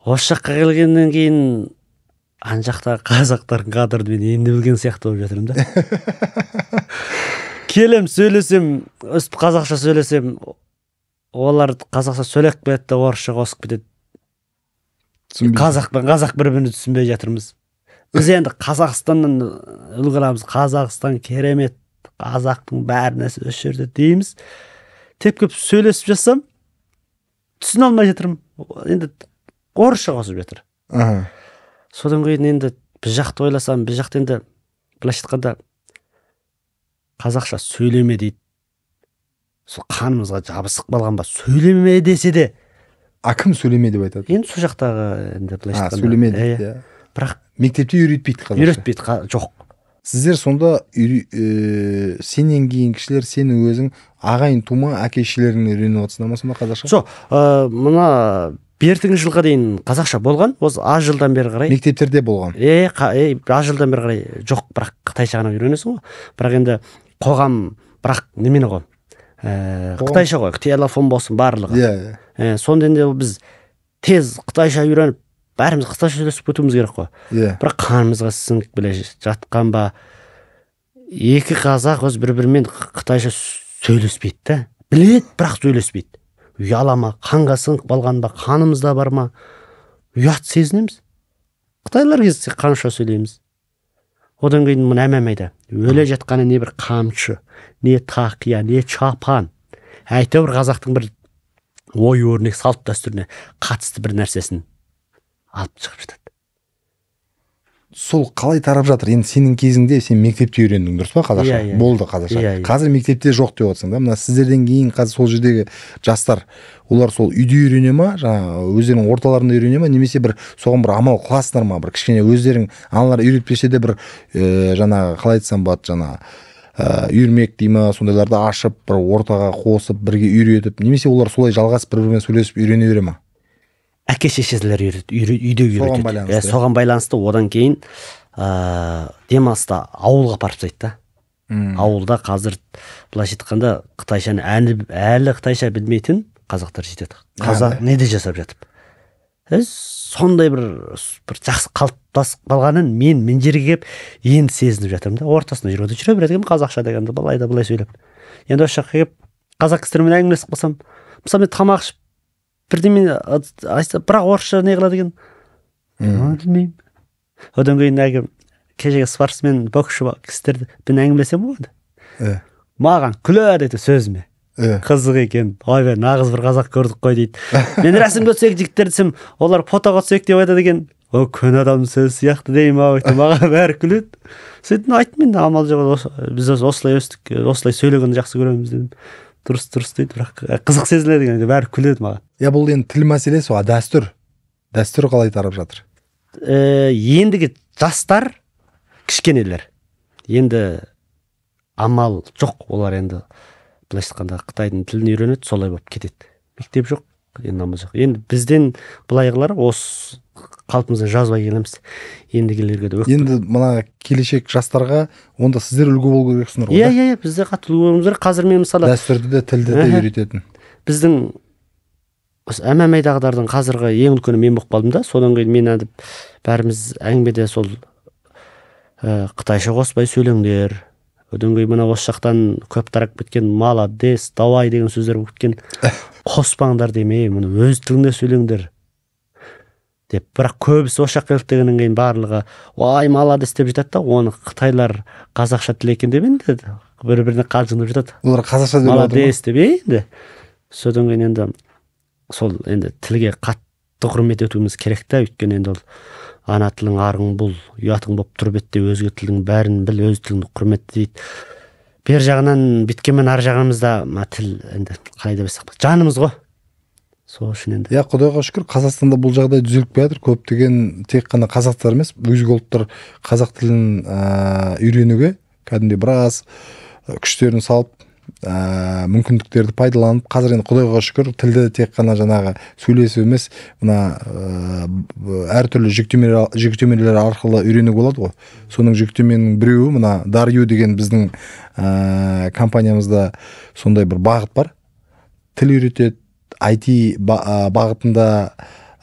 Осы жаққа келгеннен кейін ана жақтағы қазақтардың қадірін мен енді білген сияқты болып жатырмын да. Келем сөйлесем өстіп қазақша сөйлесем олар қазақша сөйлеп қояды да орысша қосып кетеді. Қазақ пен қазақ бір бірін түсінбей жатырмыз. Біз енді қазақстаннан үлгі аламыз қазақстан керемет. Қазақтың бәр нәрсе осы жерде дейміз. Тепкіп сөйлесіп жатсам түсіне алмай жатырмын. Енді орысша қосып жатыр. Аха. Содан кейін енді біз жақты ойласам біз жақта енді былайша айтқанда қазақша сөйлеме дейді. Сол қанымызға жабысып қалған ба? Сөйлеме десе де. А кім сөйлеме деп айтады? Енді сол жақтағы енді былайша айтқанда. сөйлеме иә, дейді иә. бірақ мектепте үйретпейді қазақша. үйретпейді жоқ. Сіздер сонда ә, сенен кейінгішілер сен өзің ағайын тума әке шешелеріңнен үйреніп отырсыңдар ма сонда қазақша? Жоқ ә, мына бертіңгі жылға дейін қазақша болған осы аз жылдан бері қарай. Мектептерде болған. Е е, аз жылдан бері қарай жоқ бірақ қытайша ғана үйренесің ғой. Бірақ енді қоғам бірақ немене ғой ә, қытайша ғой телефон болсын барлығы. Иә иә. Ә, сонда енді біз тез қытайша үйреніп бәріміз қытайша сөйлесіп кетуіміз керек қой. Иә. Бірақ қанымызға сіңіп келе жатқан ба? Екі қазақ өз бір бірімен қытайша сөйлеспейді да біледі бірақ сөйлеспейді. Ұяла ма қанға сіңіп қалған ба қанымызда бар ма? Ұят сезінеміз. Қытайлар кезде қанша сөйлейміз. Одан кейін мына әмәмайда өле жатқаны не бір қамшы не тақия не чапан. Әйтеуір қазақтың бір ой өрнек салт дәстүріне қатысты бір нәрсесін алып шығып жатады. Сол қалай тарап жатыр? Енді сенің кезіңде сен мектепте үйрендің дұрыс па қазақша? Иә, иә. болды қазақша. Иә, иә. қазір мектепте жоқ деп отырсың да? Мына сіздерден кейін қазір сол жердегі жастар олар сол үйде үйрене ма? Жаңағы өздерінің орталарында үйрене ма? Немесе бір соған бір амал қыласыңдар ма? Бір кішкене өздерің аналар үйретпесе де бір ә, жаңағы қалай айтсам болады жаңағы ә, үйірмек дей ма сондайларды ашып бір ортаға қосып бірге үйретіп немесе олар солай жалғасып бір бірімен сөйлесіп үйрене бере ма? Әке шешелер үйрет, үйре- үйде үйретеді. Байланысты, Иә, соған байланысты одан кейін ә, демалыста ауылға апарып тастайды да. Ауылда қазір былайша айтқанда қытайшаны әлі, әлі қытайша білмейтін қазақтар жетеді. Қазақ не де жасап жатып. Сондай бір бір жақсы қалыптасып қалғанын мен мына жерге келіп енді сезініп жатырмын да. Ортасында жүргенде жүре береді екенмін қазақша дегенде былай да былай сөйлеп. Енді осы жаққа келіп қазақ кісілермен әңгімелесіп қалсам мысалы мен тамақ ішіп бірдеме айтса бірақ орысша не қылады екен? Мм. «А, білмеймін. Одан кейін әлгі кешегі спортсмен боксшы кісілерді мен әңгімелесем ғой енді маған күледі әйтеуір сөзіме. Қызық екен. Ойбай нағыз бір қазақ көрдік қой дейді. Мен рәсімге түсейік жігіттер десем олар фотоға түсейік деп айтады екен о көн адамның сөзі сияқты деймін ау маған бәрі күледі сөйтіп айттым енді амал жоқ біз осы- осылай өстік осылай сөйлегенді жақсы көреміз дедім. Дұрыс дұрыс дейді бірақ қызық сезіледі екен бәрі күледі маған. Иә бұл енді тіл мәселесі ғой дәстүр? Дәстүр қалай тарап жатыр? Ә, ендігі жастар кішкенелер. Енді амал жоқ олар енді былайша айтқанда қытайдың тілін үйренеді солай болып кетеді. Мектеп жоқ енді амал жоқ. Енді бізден былайғылар осы қалпымызда жазбай келеміз ендігілерге де енді мына келешек жастарға онда сіздер үлгі болу керексіңдер ғой иә иә иә бізде қатты үлгеруіміз керек. Қазір мен мысалы дәстүрді де тілді де үйрететін. Біздің осы әмәмайдағылардың қазіргі ең үлкені мен болып қалдым да. Содан кейін мен әдіп бәріміз әңгімеде сол ә, қытайша қоспай сөйлеңдер. Одан кейін мына осы жақтан көп тарап кеткен молодец давай деген сөздер болып кеткен қоспаңдар демей мұны өз тіліңде сөйлеңдер. Деп. Бірақ көбісі осы жаққа келді дегеннен кейін барлығы ой молодец деп жатады да оны қытайлар қазақша тіл екен деп енді бір біріне қалжыңдап жатады олар қазақша деп молодец деп енді. Содан кейін енді сол енді тілге қатты құрмет етуіміз керек та өйткені енді ол ана тілің арың бұл ұятың болып тұр бетте өзге тілдің бәрін біл өз тіліңді құрметте дейді. Бер жағынан бүйткенмен ар жағымызда мына тіл енді қалай деп айтсақ жанымыз ғой. Сол үшін енді иә құдайға шүкір қазақстанда бұл жағдай түзеліп келе жатыр көптеген тек қана қазақтар емес өзге ұлттар қазақ тілін ә, үйренуге кәдімгідей біраз ә, күштерін салып ә, мүмкіндіктерді пайдаланып қазір енді құдайға шүкір тілді тек қана жаңағы сөйлесу емес мына ә, әртүрлі жүктемелер арқылы үйренуге болады ғой. Соның жүктеменің біреуі мына дарю деген біздің ә, компаниямызда сондай бір бағыт бар. Тіл үйретеді IT ба- бағытында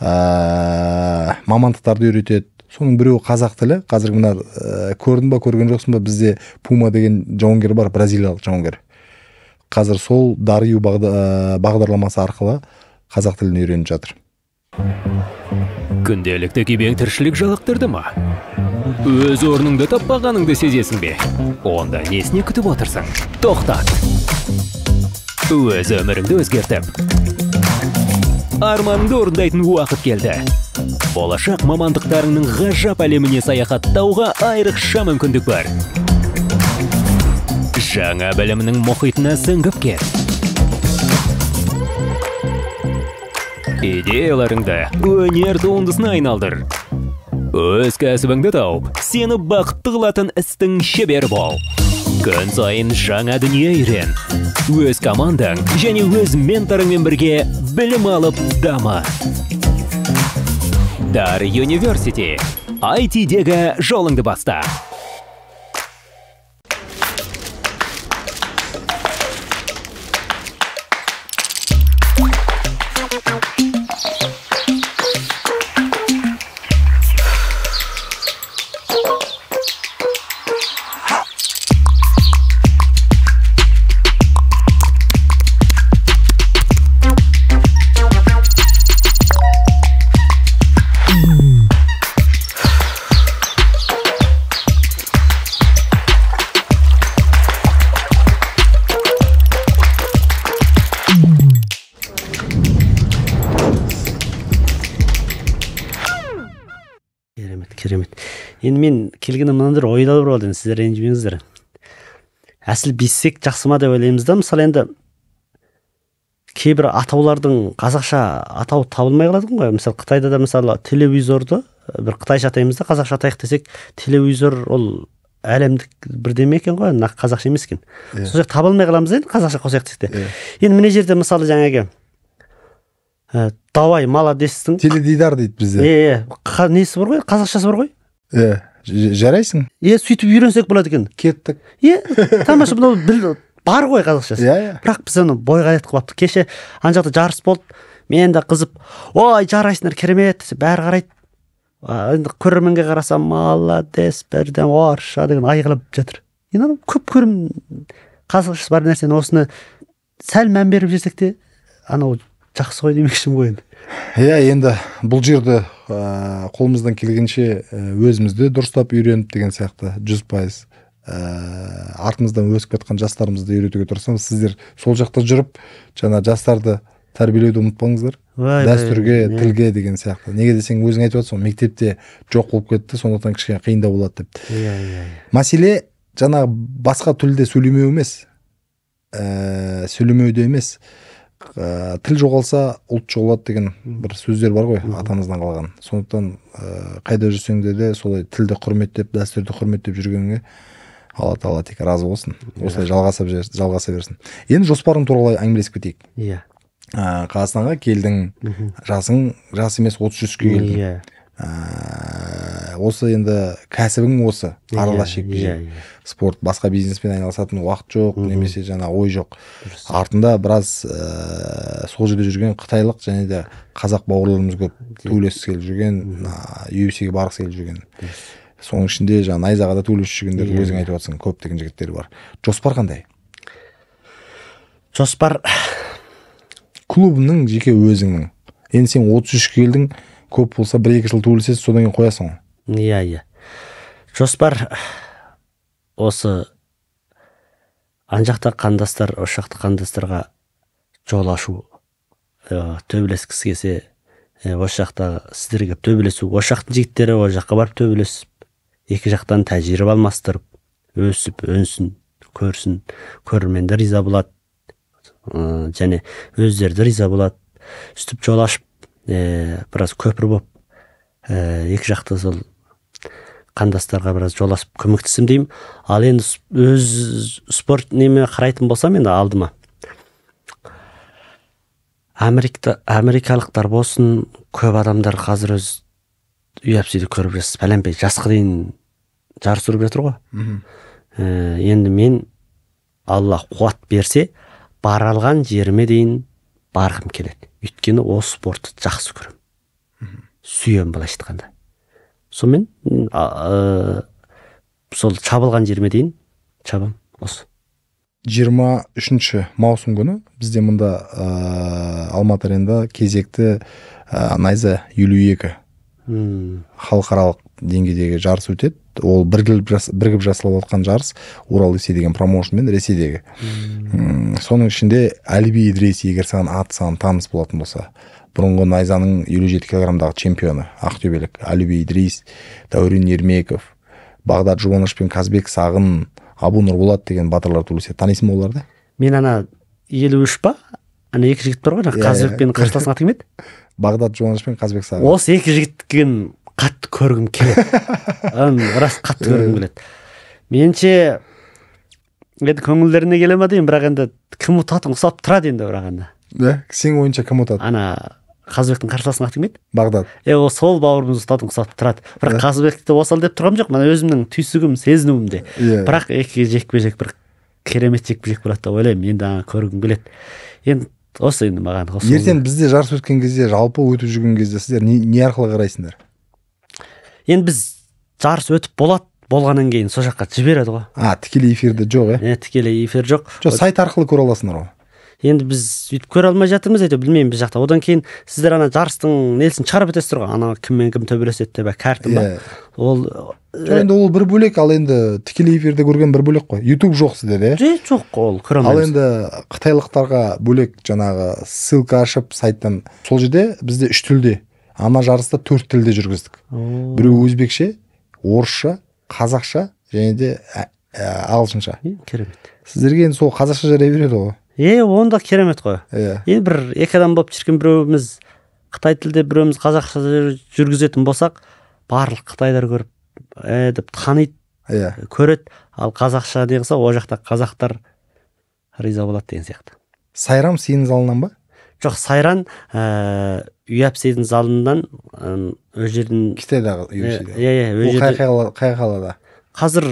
ә, мамандықтарды үйретеді. Соның біреуі қазақ тілі. Қазір мына ә, көрдің ба көрген жоқсың ба? Бізде пума деген жауынгер бар бразилиялық жауынгер. Қазір сол дарю бағда- ә, бағдарламасы арқылы қазақ тілін үйреніп жатыр. Күнделікті кебең тіршілік жалықтырды ма? Өз орныңды таппағаныңды сезесің бе? Онда несіне күтіп отырсың? Тоқтат. Өз өміріңді өзгертіп. Арманыңды орындайтын уақыт келді. Болашақ мамандықтарыңның ғажап әлеміне саяхаттауға айрықша мүмкіндік бар. Жаңа білімнің мұхитына сүңгіп кет идеяларыңды өнер туындысына айналдыр. Өз кәсібіңді тауып сені бақытты қылатын істің шебері бол. Күн сайын жаңа дүние үйрен. Өз командаң және өз менторыңмен бірге білім алып дама дар университи IT-дегі жолыңды баста. Енді мен келгенде мынандай ойда бір болды енді сіздер ренжімеңіздер әсіл бессек жақсы ма деп ойлаймыз да мысалы енді кейбір атаулардың қазақша атауы табылмай қалады ғой. Мысалы қытайда да мысалы телевизорды бір қытайша атаймыз да қазақша атайық десек телевизор ол әлемдік бірдеме екен ғой нақ қазақша емес екен. Иә. сол таба алмай қаламыз да енді қазақша қосайық десек те. Иә. енді мына жерде мысалы жаңағы ә, давай молодецтің теледидар дейді бізде. Иә иә несі бар ғой? Қазақшасы бар ғой? Иә жарайсың? Иә сөйтіп үйренсек болады екен. Кеттік. Иә тамаша мынау бар ғой қазақшасы иә иә. Бірақ біз оны бойға ayetіп қалыпты кеше ана жақта жарыс болды. Мен де қызып ой жарайсыңдар керемет! десе бәрі қарайды. Енді көрерменге қарасам молодец бірден орысша! деген айғайлап жатыр. Енді анау көп көрім қазақшасы бар нәрсені осыны сәл мән беріп жесек те анау жақсы ғой демекшімін ғой енді. Иә енді бұл жерді қолымыздан келгенше ә, өзімізді дұрыстап үйреніп деген сияқты жүз пайыз. Ә, артымыздан өсіп жатқан жастарымызды үйретуге тырысамыз. Сіздер сол жақта жүріп жаңа жастарды тәрбиелеуді ұмытпаңыздар. Дәстүрге иә. тілге деген сияқты. Неге десең өзің айтып жатрсың ғой мектепте жоқ болып кетті сондықтан кішкене қиындау болады деп. Иә иә мәселе жаңағы басқа тілде сөйлемеу емес. Ә, сөйлемеуде емес. Ә, тіл жоғалса ұлт жоғалады деген бір сөздер бар ғой атамыздан қалған. Сондықтан ә, қайда жүрсең де де солай тілді құрметтеп дәстүрді құрметтеп жүргенге алла тағала тек разы болсын. Осылай жалғаса, жалғаса берсін. Енді жоспарың туралы әңгімелесіп кетейік. Иә. Ә, қазақстанға келдің жасың жас емес отыз үшке келдің. Иә. Ә, осы енді кәсібің осы аралас жекпе иә, жек иә. спорт басқа бизнеспен айналысатын уақыт жоқ немесе жаңа ой жоқ. Артында біраз ә, сол жерде жүрген қытайлық және де қазақ бауырларымыз көп төбелескісі келіп жүрген UFC ге барғысы келіп жүрген. Соның ішінде жаңағы найзаға да төбелесіп жүргендер Иә, өзің айтып жатрсың көптеген жігіттер бар. Жоспар қандай? Жоспар клубыңның жеке өзіңнің. Енді сен отыз үшке келдің көп болса бір екі жыл төбелесесіз содан кейін қоясың ғой. Иә иә. Жоспар осы ана жақта қандастар осы жақта қандастарға жол ашу ә, төбелескісі келсе ә, осы жақта сіздер келіп төбелесу осы жақтың жігіттері ол жаққа барып төбелесіп екі жақтан тәжірибе алмастырып өсіп өнсін көрсін көрермендер риза болады ә, және өздері де риза болады сөйтіп жол ашып біраз көпір болып ә, екі жақты сол қандастарға біраз жоласып көмектесем деймін. Ал енді өз спорт неме қарайтын болсам енді алдыма. Америкта америкалықтар болсын көп адамдар қазір өз UFC-ді көріп жатсыз пәленбай жасқа дейін жарыс жүріп жатыр ғой. Ә, енді мен алла қуат берсе бара алған жеріме дейін барғым келеді. Өйткені осы спортты жақсы көремін. Сүйемін былайша айтқанда. Сонымен ә, сол шабылған жеріме дейін шабамын осы. Жиырма үшінші маусым күні бізде мында ә, алматы аренада кезекті ә, найза елу екі. Халықаралық деңгейдегі жарыс өтеді. Ол бірігіп, жас, бірігіп жасалып жатқан жарыс урал ресей деген промоушнмен ресейдегі. Соның ішінде әлиби идриси егер саған аты саған таныс болатын болса бұрынғы найзаның елу жеті килограммдағы чемпионы ақтөбелік әлиби идрис дәурен ермеков бағдат жұбаныш пен казбек сағын абу нұрболат деген батырлар туылды сен танисың ба оларды? Мен ана елу үш па? Ана екі жігіт бар ғой ана Иә, қазыбекпен иә. қарсыласың аты кім еді бағдат жұбаныш пен казбек сағын. Осы екі жігіттікін қатты көргім келеді. Рас қатты көргім келеді. Меніңше енді көңілдеріне келе ма деймін бірақ енді кім ұтатыны ұқсап тұрады енді бірақ енді иә сенің ойынша кім ұтады? Ана қазыбектің қарсыласың аты кім еді бағдат. Е ол сол бауырымыз ұтатын ұқсап тұрады. Бірақ қазыбекті осал деп тұрғаным жоқ мына өзімнің түйсігім сезінуімде иә бірақ екі жекпе жек бір керемет жекпе жек болады деп ойлаймын енді ана көргім келеді. Енді осы енді маған ертең бізде жарыс өткен кезде жалпы өтіп жүрген кезде сіздер не, не арқылы қарайсыңдар? Енді біз жарыс өтіп болады болғаннан кейін сол жаққа жібереді ғой. А тікелей эфирде жоқ иә е тікелей эфир жоқ. Жоқ сайт арқылы көре аласыңдар ғой. Енді біз сөйтіп көре алмай жатырмыз әйтеуір білмеймін біз жақта. Одан кейін сіздер ана жарыстың несін шығарып өтесіздер ғой ана кіммен кім төбелеседі деп картын ба иә ол жоқ енді ол бір бөлек ал енді тікелей эфирде көрген бір бөлек қой. Ютуб жоқ сіздерде иә жоқ ол көре ал енді қытайлықтарға бөлек жаңағы ссылка ашып сайттан сол жерде бізде үш тілде ана жарысты төрт тілде жүргіздік. О, біреу өзбекше орысша қазақша және де ә- ә, ағылшынша. Керемет. Сіздерге енді сол қазақша жарай береді ғой. Е онда керемет қой. Иә енді бір екі адам болып жүрген біреуіміз қытай тілде біреуіміз қазақша жүр- жүргізетін болсақ барлық қытайлар көріп е деп таниды иә көреді. Ал қазақша не қылса ол жақта қазақтар риза болады деген сияқты. Сайрам сенің залыңнан ба? Жоқ сайран ыыы UFC-дің залынан ы, ол жерден қытайдағы иә UFC-де. иә ол қай қалада? қазір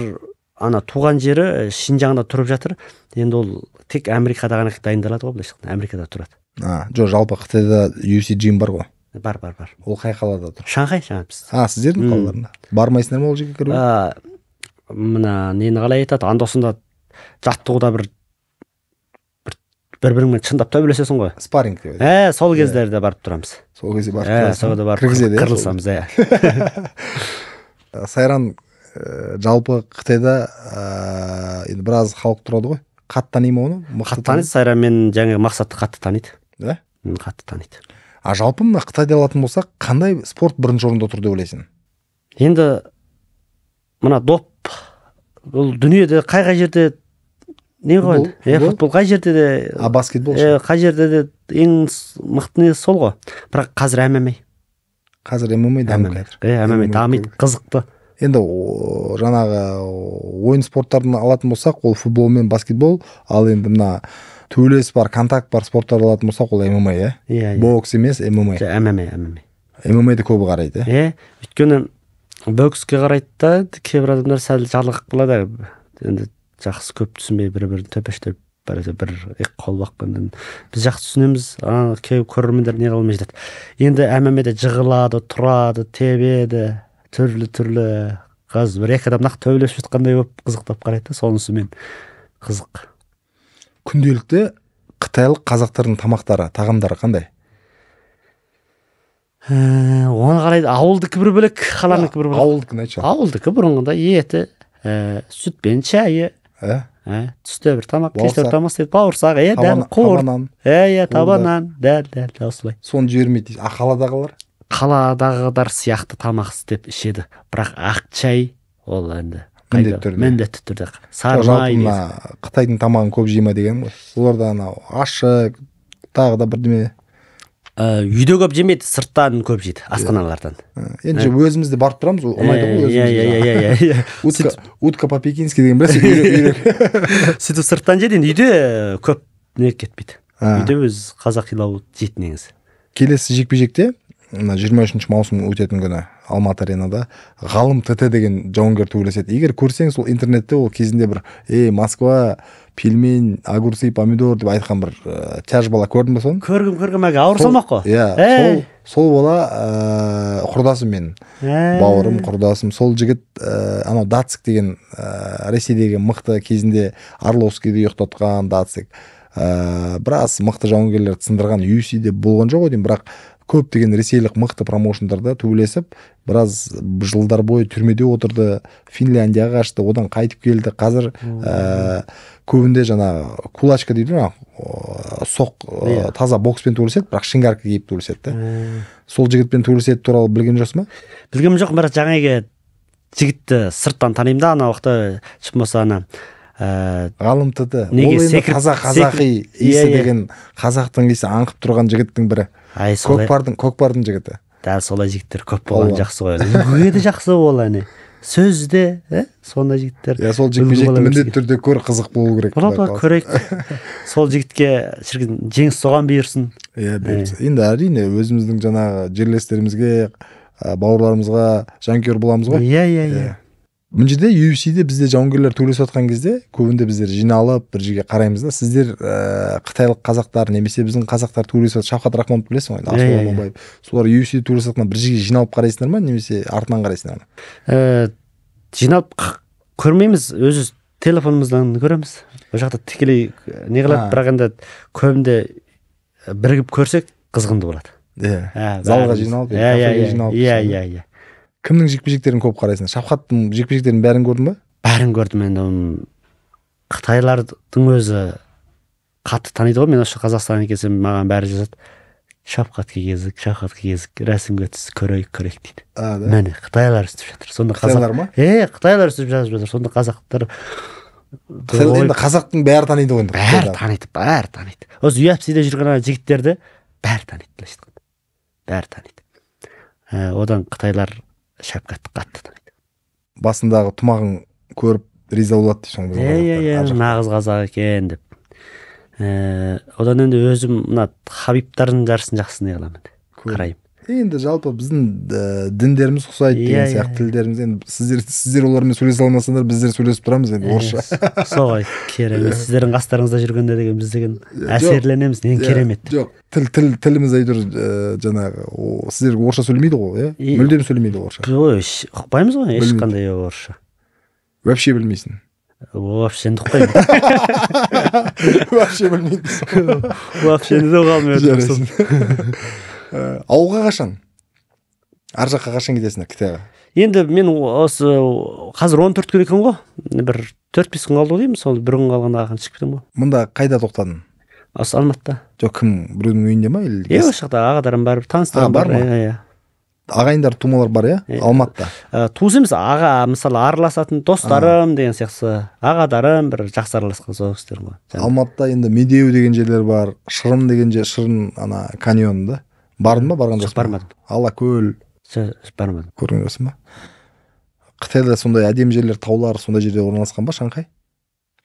ана туған жері шинжаңда тұрып жатыр. Енді ол тек америкада ғана дайындалады ғой былайша айтқанда. Америкада тұрады. А жоқ жалпы қытайда UFC джим бар ғой. Бар бар бар. Ол қай қалада тұр? Шанхай жаңа біз а сіздердің қалаларында? Бармайсыңдар ма ол жерге кіруге? Мына нені қалай айтады? Анда сонда жаттығуда бір бір бір біріңмен шындап төбелесесің ғой. Спарринг деп ә сол кездерде барып тұрамыз. Сол кезде барып ә жерде барып кіргізеді иә, қырылысамыз иә. Сол. сайран ә, жалпы қытайда ә, енді біраз халық тұрады ғой. Қатты тани ма оны? Қатты таниды? сайран мен жаңағы мақсатты қатты таниды. М, қатты таниды. А жалпы мына қытайда алатын болсақ қандай спорт бірінші орында тұр деп ойлайсың? Енді мына доп бұл дүниеде қай қай жерде не ғой иә Футбол? қай жерде де а баскетбол ше? қай жерде де ең мықты не сол ғой. Бірақ қазір мма. Қазір мма дамып жатыр е мма дамиды қызықты. Енді жаңағы ойын спорттарын алатын болсақ ол футбол мен баскетбол. Ал енді мына төбелес бар контакт бар спорттарды алатын болсақ ол мма иә иә иә бокс емес мма. Мма мма. Ммаді көбі қарайды иә өйткені бокске қарайды да кейбір адамдар сәл жалығып қалады енді жақсы көп түсінбей бір бірін төпештеп бәрі бір екі қол бақпен біз жақсы түсінеміз. Кейбір көрермендер не қылмай жатады. Енді ммаде жығылады тұрады тебеді түрлі түрлі қазір бір екі адам нақ төбелесіп жатқандай болып қызықтап қарайды да сонысымен қызық. Күнделікті қытайлық қазақтардың тамақтары тағамдары қандай? Ә, оны қарайды ауылдікі бір бөлек қаланікі бір бөлек. Ауылдікін айтшы. Ауылдікі бұрынғыдай еті ә, сүтпен шайы ә? ә, түсте бір тамақ кеште бір тамақ істейді бауырсақ иә дәл Таба- қуырт таба нан. иә иә таба Қуырдақ. нан дәл дәл осылай соны жібермейді а қаладағылар қаладағыдар сияқты тамақ істеп ішеді бірақ ақ шай ол енді Міндетті түрде. міндетті түрде сары май мына қытайдың тамағын көп жей ма деген ғой оларда анау ашық тағы да бірдеме үйде көп жемейді сырттан көп жейді асханалардан енді өзіміз де барып тұрамыз ол ұнайды ғой иә иә өзімізге. иә иә иә. Утка утка по пекински деген үйрек сөйтіп сырттан жейді енді үйде көп не кетпейді. Үйде өз қазақилау жейді негізі. Келесі жекпе жекте мына жиырма үшінші маусым өтетін күні алматы аренада ғалым тт деген жауынгер төбелеседі. Егер көрсеңіз сол интернетте ол кезінде бір ей москва пельмень огурцы помидор деп айтқан бір ә, тяж бала көрдің ба соны? Көргім көргім әлгі ауыр салмақ қой. иә Әй. сол сол бала ә, құрдасым менің. Бауырым құрдасым. Сол жігіт ә, анау дацик деген ә, ресейдегі мықты кезінде орловскийді ұйықтатқан дацик ә, біраз мықты жауынгерлерді сындырған UFC-де болған жоқ ғой деймін. Бірақ көптеген ресейлік мықты промоушндарда төбелесіп біраз жылдар бойы түрмеде отырды финляндияға қашты одан қайтып келді. Қазір ә, көбінде жаңа кулачка дейді ғой соқ ә, таза бокспен төбелеседі бірақ шингарка киіп төбелеседі да. Сол жігітпен төбелеседі туралы білген жоқсың ба білгем жоқ бірақ жаңағы жігітті сырттан танимын да ана уақытта шын болса ана ә, ғалым Неге ол енді секрет- таза қазақи иісі Иә, иә. деген қазақтың иісі аңқып тұрған жігіттің бірі. Ай солай. Көкпардың көкпардың жігіті. Дәл солай жігіттер көп болған жақсы ғой. Үлгі де жақсы ол әне. Сөзде ә? сондай жігіттер. Иә сол жекпе жекті міндетті түрде көр қызық болу керек Болады көрейік. Сол жігітке шіркін жеңіс соған бұйырсын. Иә бұйыртса. енді әрине өзіміздің жаңағы жерлестерімізге бауырларымызға жанкүйер боламыз ғой. Иә иә Иә. Мына жерде UFC-де бізде жауынгерлер төбелесіп жатқан кезде көбінде біздер жиналып бір жерге қараймыз да сіздер ә, қытайлық қазақтар немесе біздің қазақтар төбелесіп жатыр шавхат рахмонов білесің ғой Иә, асыл иә, иә. аманбаев солар UFC-де төбелесіп жатқан бір жерге жиналып қарайсыңдар ма немесе артынан қарайсыңдар ма? Ә, жиналып көрмейміз өзі телефонымыздан көреміз. Ол жақта тікелей не қылады бірақ енді көбінде бірігіп көрсек қызғынды болады. Иә. Ә, залға жиналып иә иә иә. иә иә иә. Кімнің жекпе жектерін көп қарайсың? Шавхаттың жекпе жектерін бәрін көрдің ба? Бәрін көрдім енді м, қытайлардың өзі қатты таниды ғой. Мен осы қазақстаннан келсем маған бәрі жазады. Шапқатқа кезік шапқатқа кезік рәсімге түс көрейік көрейік дейді. А да. Міне қытайлар істеп жатыр. Сонда қытайлар ма? Е қытайлар істеп жазып жатыр. Сонда қазақтар енді қазақтың бәрі таниды ғой енді бәрі таниды бәрі таниды. Осы UFC-де жүрген ана жігіттерді бәрі таниды былайша айтқанда. Бәрі таниды. Ә, одан қытайлар шапкатты қатты таниды басындағы тұмағын көріп риза болады дейсің ғой иә иә иә нағыз қазақ екен деп. Ә, одан енді өзім мына хабибтардың жарысын жақсы не қыламын қараймын. Енді жалпы біздің ә, діндеріміз ұқсайды Иә, деген иә, сияқты иә. тілдеріміз енді сіздер сіздер олармен сөйлесе алмасаңдар біздер сөйлесіп тұрамыз енді орысша. солай керемет. Сіздердің қастарыңызда жүргенде деген біз деген әсерленеміз Иә, керемет. жоқ. Тіл тіл тіліміз әйтеуір жаңағы сіздер орысша сөйлемейді ғой иә? Мүлдем сөйлемейді орысша. ой ш- ұқпаймыз ғой ешқандай орысша. Вообще білмейсің. Вообще енді ұқпаймын вообще білмейді вообще. Ә, ауылға қашан? Ар жаққа қашан кетесіңдер қытайға енді мен осы қазір он төрт күн екен ғой. Бір төрт бес күн қалды ғой деймін. Сол бір күн қалғанда ақырын шығып кетемін ғой мұнда қайда тоқтадың? Осы алматыда. Жоқ кім біреудің үйінде ма или е осы жақта ағаларым бар таныстарым бар иә иә. Ағайындар тумалар бар иә? Алматыда. Ә, туыс емес аға мысалы араласатын достарым деген сияқты. Ағадарым бір жақсы араласқан сол кісілер ғой. Алматыда енді медеу деген жерлер бар шырын деген жер шырын ана каньон да бардың ба? Барған Жоқ, жоқсың ба? бармадым. алакөл бармадым көрген жоқсың ба? Қытайда сондай әдемі жерлер таулар сондай жерде орналасқан ба шанхай?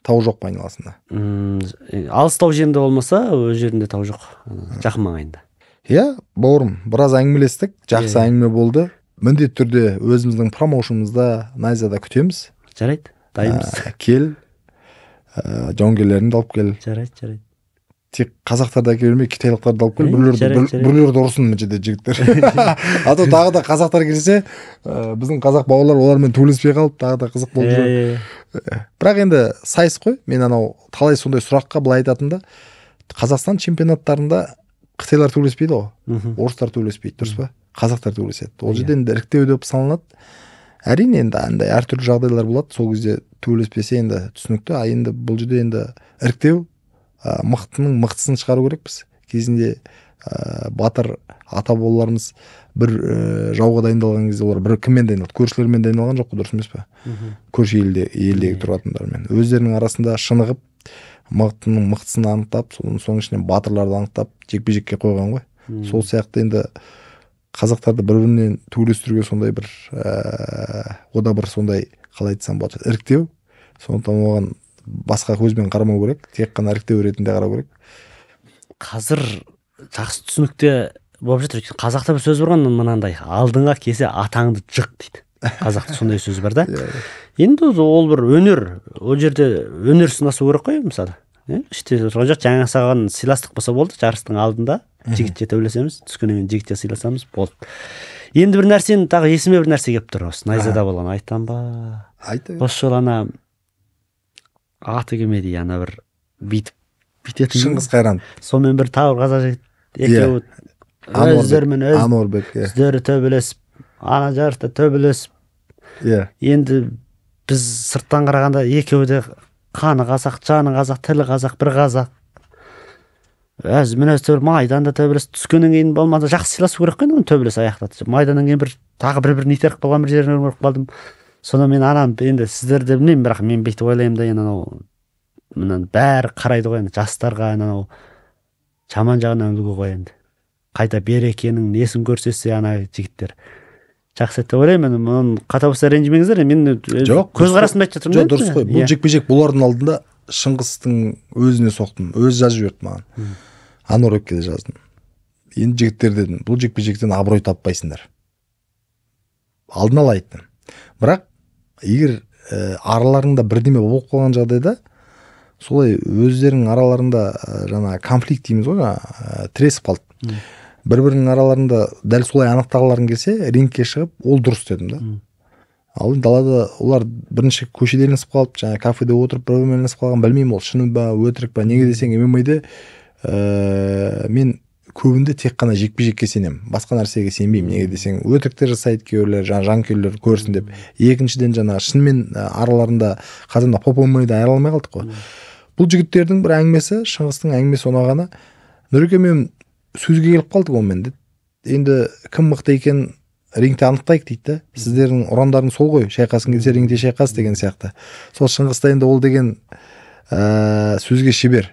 Тау жоқ па айналасында? М, алыстау жерінде болмаса ол жерінде тау жоқ. Жақын маңайында. Иә бауырым біраз әңгімелестік жақсы Иә. әңгіме болды. Міндетті түрде өзіміздің промоушнымызда найзада күтеміз. Жарайды дайынбыз. Ә, кел. Ә, жауынгерлеріңді алып кел. Жарайды жарайды. Тек қазақтарды әкеле бермей қытайлықтарды алып кел біреулерді ұрсын мына жерде жігіттер. А то тағы да қазақтар келсе ә, біздің қазақ бауырлар олармен төбелеспей қалып тағы да қызық болып жүреді иә, иә. бірақ енді сайыс қой. Мен анау талай сондай сұраққа былай айтатын да қазақстан чемпионаттарында қытайлар төбелеспейді ғой. Орыстар төбелеспейді дұрыс па? Қазақтар төбелеседі. Ол жерде енді іріктеу деп саналады әрине енді андай әртүрлі жағдайлар болады. Сол кезде төбелеспесе енді түсінікті. А енді бұл жерде енді іріктеу ә, мықтының мықтысын шығару керекпіз. Кезінде ә, батыр ата бабаларымыз бір ә, жауға дайындалған кезде олар бір кіммен дайындалды? Көршілермен дайындалған жоқ қой дұрыс емес пе? Мгм. көрші елде елдегі тұратындармен. Өздерінің арасында шынығып мықтының мықтысын анықтап соның соның ішінен батырларды анықтап жекпе жекке қойған ғой. Сол сияқты енді қазақтарды бір бірінен төбелестіруге сондай бір ә, ода бір сондай қалай айтсам болады іріктеу. Сондықтан оған басқа көзбен қарамау керек тек қана іріктеу ретінде қарау керек. Қазір жақсы түсінікте болып жатыр. Өйткені қазақта бір сөз бар ғой мынандай алдыңға келсе атаңды жық дейді. Қазақта сондай сөз бар да. Енді ол бір өнер ол жерде өнер сынасу керек қой мысалы. Иә іште ол жақ жаңа саған сыйластық болса болды жарыстың алдында. Жігітше төбелесеміз түскеннен кейін жігітше сыйласамыз болды. Енді бір нәрсені тағы есіме бір нәрсе келіп тұр осы. Найзада болған айтам ба? Айта осы жолы ана аты келмеді иә, ана бір бүйтіп бүйтетін шыңғыс қайран сонымен бір тағы бір қазақ жігіт Иә. екеуі өздерімен өз ануарбек иә. өздері төбелесіп ана жарыста төбелесіп иә. Енді біз сырттан қарағанда екеуі де қаны қазақ жаны қазақ тілі қазақ бір қазақ. Әз мінез төбел майданда төбелесіп түскеннен кейін болмаса жақсы сыйласу керек қой енді оны төбелес аяқтады майданнан кейін бір тағы бір бірін итеріп қалған бір жерінен көріп қалдым. Сонда мен анам енді сіздерді білмеймін бірақ мен бүйтіп ойлаймын да енді анау мына бәрі қарайды ғой енді жастарға анау жаман жағынан үлгі ғой енді. Қайта берекенің несін көрсетсе ана жігіттер. Жақсы еді деп ойлаймын енді мұны қата болса ренжімеңіздер мен Жоқ, көзқарасымды айтып жатырмын жоқ дұрыс қой. Бұл Иә. жекпе жек болардың алдында шыңғыстың өзіне соқтым өзі жазып жіберді маған. Ануарбекке де жаздым. Енді жігіттер дедім бұл жекпе жектен абырой таппайсыңдар алдын ала айттым. Бірақ егер ә, араларыңда бірдеме болып қалған жағдайда солай өздерінің араларында ә, жаңа конфликт дейміз ғой жаңа ә, тіресіп қалды. Бір бірінің араларында дәл солай анықтағыларың келсе рингке шығып ол дұрыс дедім да. Ал далада олар бірінші көшеде ілінісіп қалып жаңағы кафеде отырып бір бірімен ілінісіп қалған білмеймін ол шыны ба өтірік па неге десең ммаде ә, мен көбінде тек қана жекпе жекке сенемін. Басқа нәрсеге сенбеймін. Неге десең өтіріктер жасайды кейбіреулер жаңағы жанкүйерлер көрсін деп. Екіншіден жаңағы шынымен араларында қазанда поп да айыра алмай қалдық қой. Бұл жігіттердің бір әңгімесі шыңғыстың әңгімесі ұнағаны. Нұреке мен сөзге келіп қалдық онымен деді енді кім мықты екенін рингте анықтайық дейді да сіздердің ұрандарың сол ғой. Шайқасқың келсе рингте шайқас деген сияқты. Сол шыңғыста енді ол деген ә, сөзге шебер.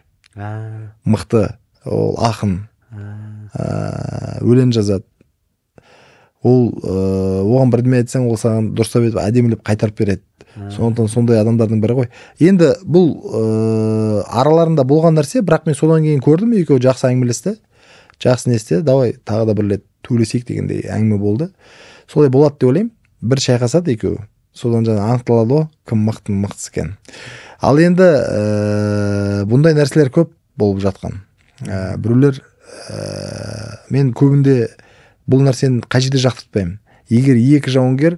Мықты. Ол ақын. Өлең жазады. Ол ә, оған бірдеме айтсаң ол саған дұрыстап етіп әдемілеп қайтарып береді. Сондықтан сондай адамдардың бірі ғой. Енді бұл ә, араларында болған нәрсе бірақ мен содан кейін көрдім екеуі жақсы әңгімелесті. Жақсы не істеді? Давай тағы да бір рет төбелесейік дегендей әңгіме болды. Солай болады деп ойлаймын. Бір шайқасады екеуі. Содан жаңа анықталады ғой кім мықтының мықтысы екені ал енді ә, бұндай нәрселер көп болып жатқан. Ә, біреулер ә, мен көбінде бұл нәрсені қай жерде жақтыртпаймын егер екі жауынгер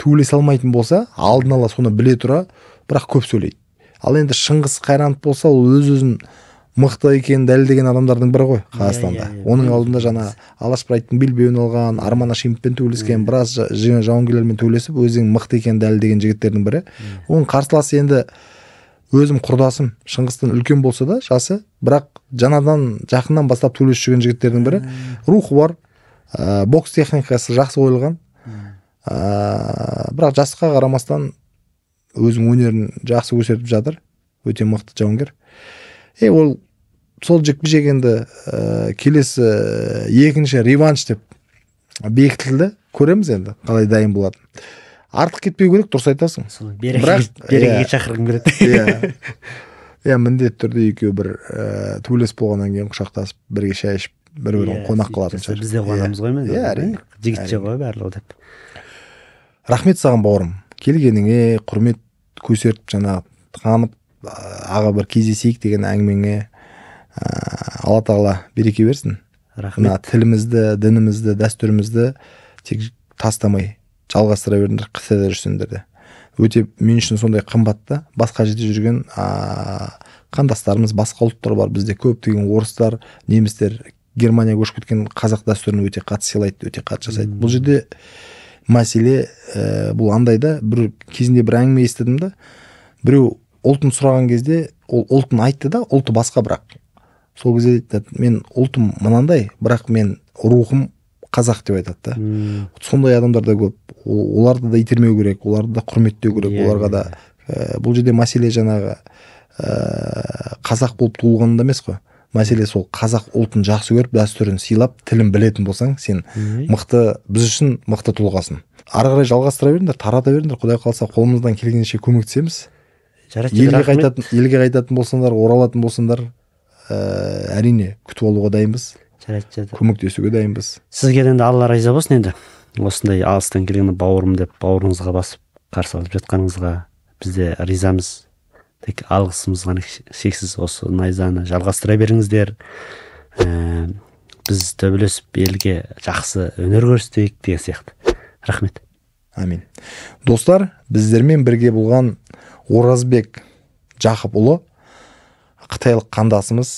төбелесе алмайтын болса алдын ала соны біле тұра бірақ көп сөйлейді. Ал енді шыңғыс қайранов болса ол өз өзін мықты екенін дәлелдеген адамдардың бірі ғой қазақстанда. иә, иә. оның алдында жаңа алаш брайттың белбеуін алған арман ашимовпен төбелескен біраз жа- жа- жауынгерлермен төбелесіп өзінің мықты екенін дәлелдеген жігіттердің бірі. Оның қарсыласы енді өзім құрдасым шыңғыстан үлкен болса да жасы бірақ жаңадан жақыннан бастап төбелесіп жүрген жігіттердің бірі. Рухы бар ә, бокс техникасы жақсы қойылған ә, бірақ жасқа қарамастан өзінің өнерін жақсы көрсетіп жатыр. Өте мықты жауынгер. Е ол сол жекпе жек енді ә, келесі ә, екінші реванш деп бекітілді. Көреміз енді қалай дайын болады артық кетпеу керек дұрыс айтасың. Берекеге иә. шақырғым келеді. Иә. Иә міндетті түрде екеуі бір ііі төбелесіп болғаннан кейін құшақтасып бірге шай ішіп бір бірін Иә, қонақ қылатын шығар. біз де қуанамыз ғой мен иә әрине жігітше ғой барлығы деп. Рахмет саған бауырым. Келгеніңе құрмет көрсетіп жаңағы танып а- аға бір кездесейік деген әңгімеңе ыыы алла тағала береке берсін. Мына рахмет тілімізді дінімізді дәстүрімізді тек тастамай жалғастыра беріңдер қытайда жүрсеңдер де. Өте мен үшін сондай қымбат та басқа жерде жүрген а, қандастарымыз басқа ұлттар бар бізде. Көптеген орыстар немістер германияға көшіп кеткен қазақ дәстүрін өте қатты сыйлайды өте қатты жасайды. Бұл жерде мәселе ә, бұл андай да. Бір кезінде бір әңгіме естідім да. Біреу ұлтын сұраған кезде ол ұлтын айтты да ұлты басқа бірақ. Сол кезде айтады мен ұлтым мынандай бірақ мен рухым қазақ деп айтады да. Сондай адамдар да көп. Оларды да итермеу керек оларды да құрметтеу керек Иә, оларға да. ә, бұл жерде мәселе жаңағы ә, қазақ болып туылғанында емес қой. Мәселе сол қазақ ұлтын жақсы көріп дәстүрін сыйлап тілін білетін болсаң сен мықты біз үшін мықты тұлғасың. Ары қарай жалғастыра беріңдер тарата беріңдер. Құдай қаласа қолымыздан келгенше көмектесеміз. Елге қайтатын елге қайтатын болсаңдар оралатын болсаңдар ә, әрине күтіп алуға дайынбыз. Жарайды жарайды. Көмектесуге дайынбыз. Сізге де енді алла разы болсын енді. Осындай алыстан келген бауырым деп бауырыңызға басып қарсы алып жатқаныңызға біз де ризамыз тек алғысымыз ғана шексіз. Осы найзаны жалғастыра беріңіздер. Ә, біз төбелесіп елге жақсы өнер көрсетейік деген сияқты. Рахмет. Амин. Достар біздермен бірге болған оразбек жақыпұлы қытайлық қандасымыз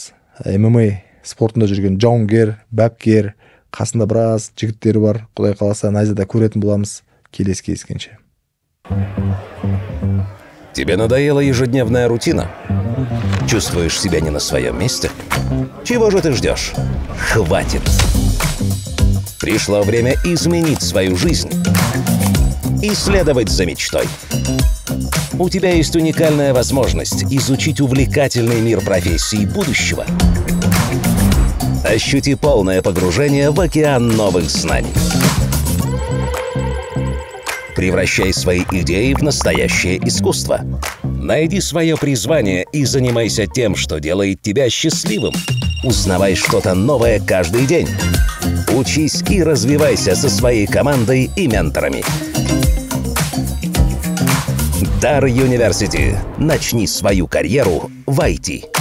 мма спортында жүрген жауынгер бапкер қасында біраз жігіттері бар құдай қаласа найзада көретін боламыз келесі кездескенше Тебе надоела ежедневная рутина? Чувствуешь себя не на своем месте? Чего же ты ждешь? Хватит! Пришло время изменить свою жизнь и следовать за мечтой. У тебя есть уникальная возможность изучить увлекательный мир профессий будущего. Ощути полное погружение в океан новых знаний. Превращай свои идеи в настоящее искусство. Найди свое призвание и занимайся тем, что делает тебя счастливым. Узнавай что-то новое каждый день. Учись и развивайся со своей командой и менторами. Дар Юниверсити. Начни свою карьеру в IT.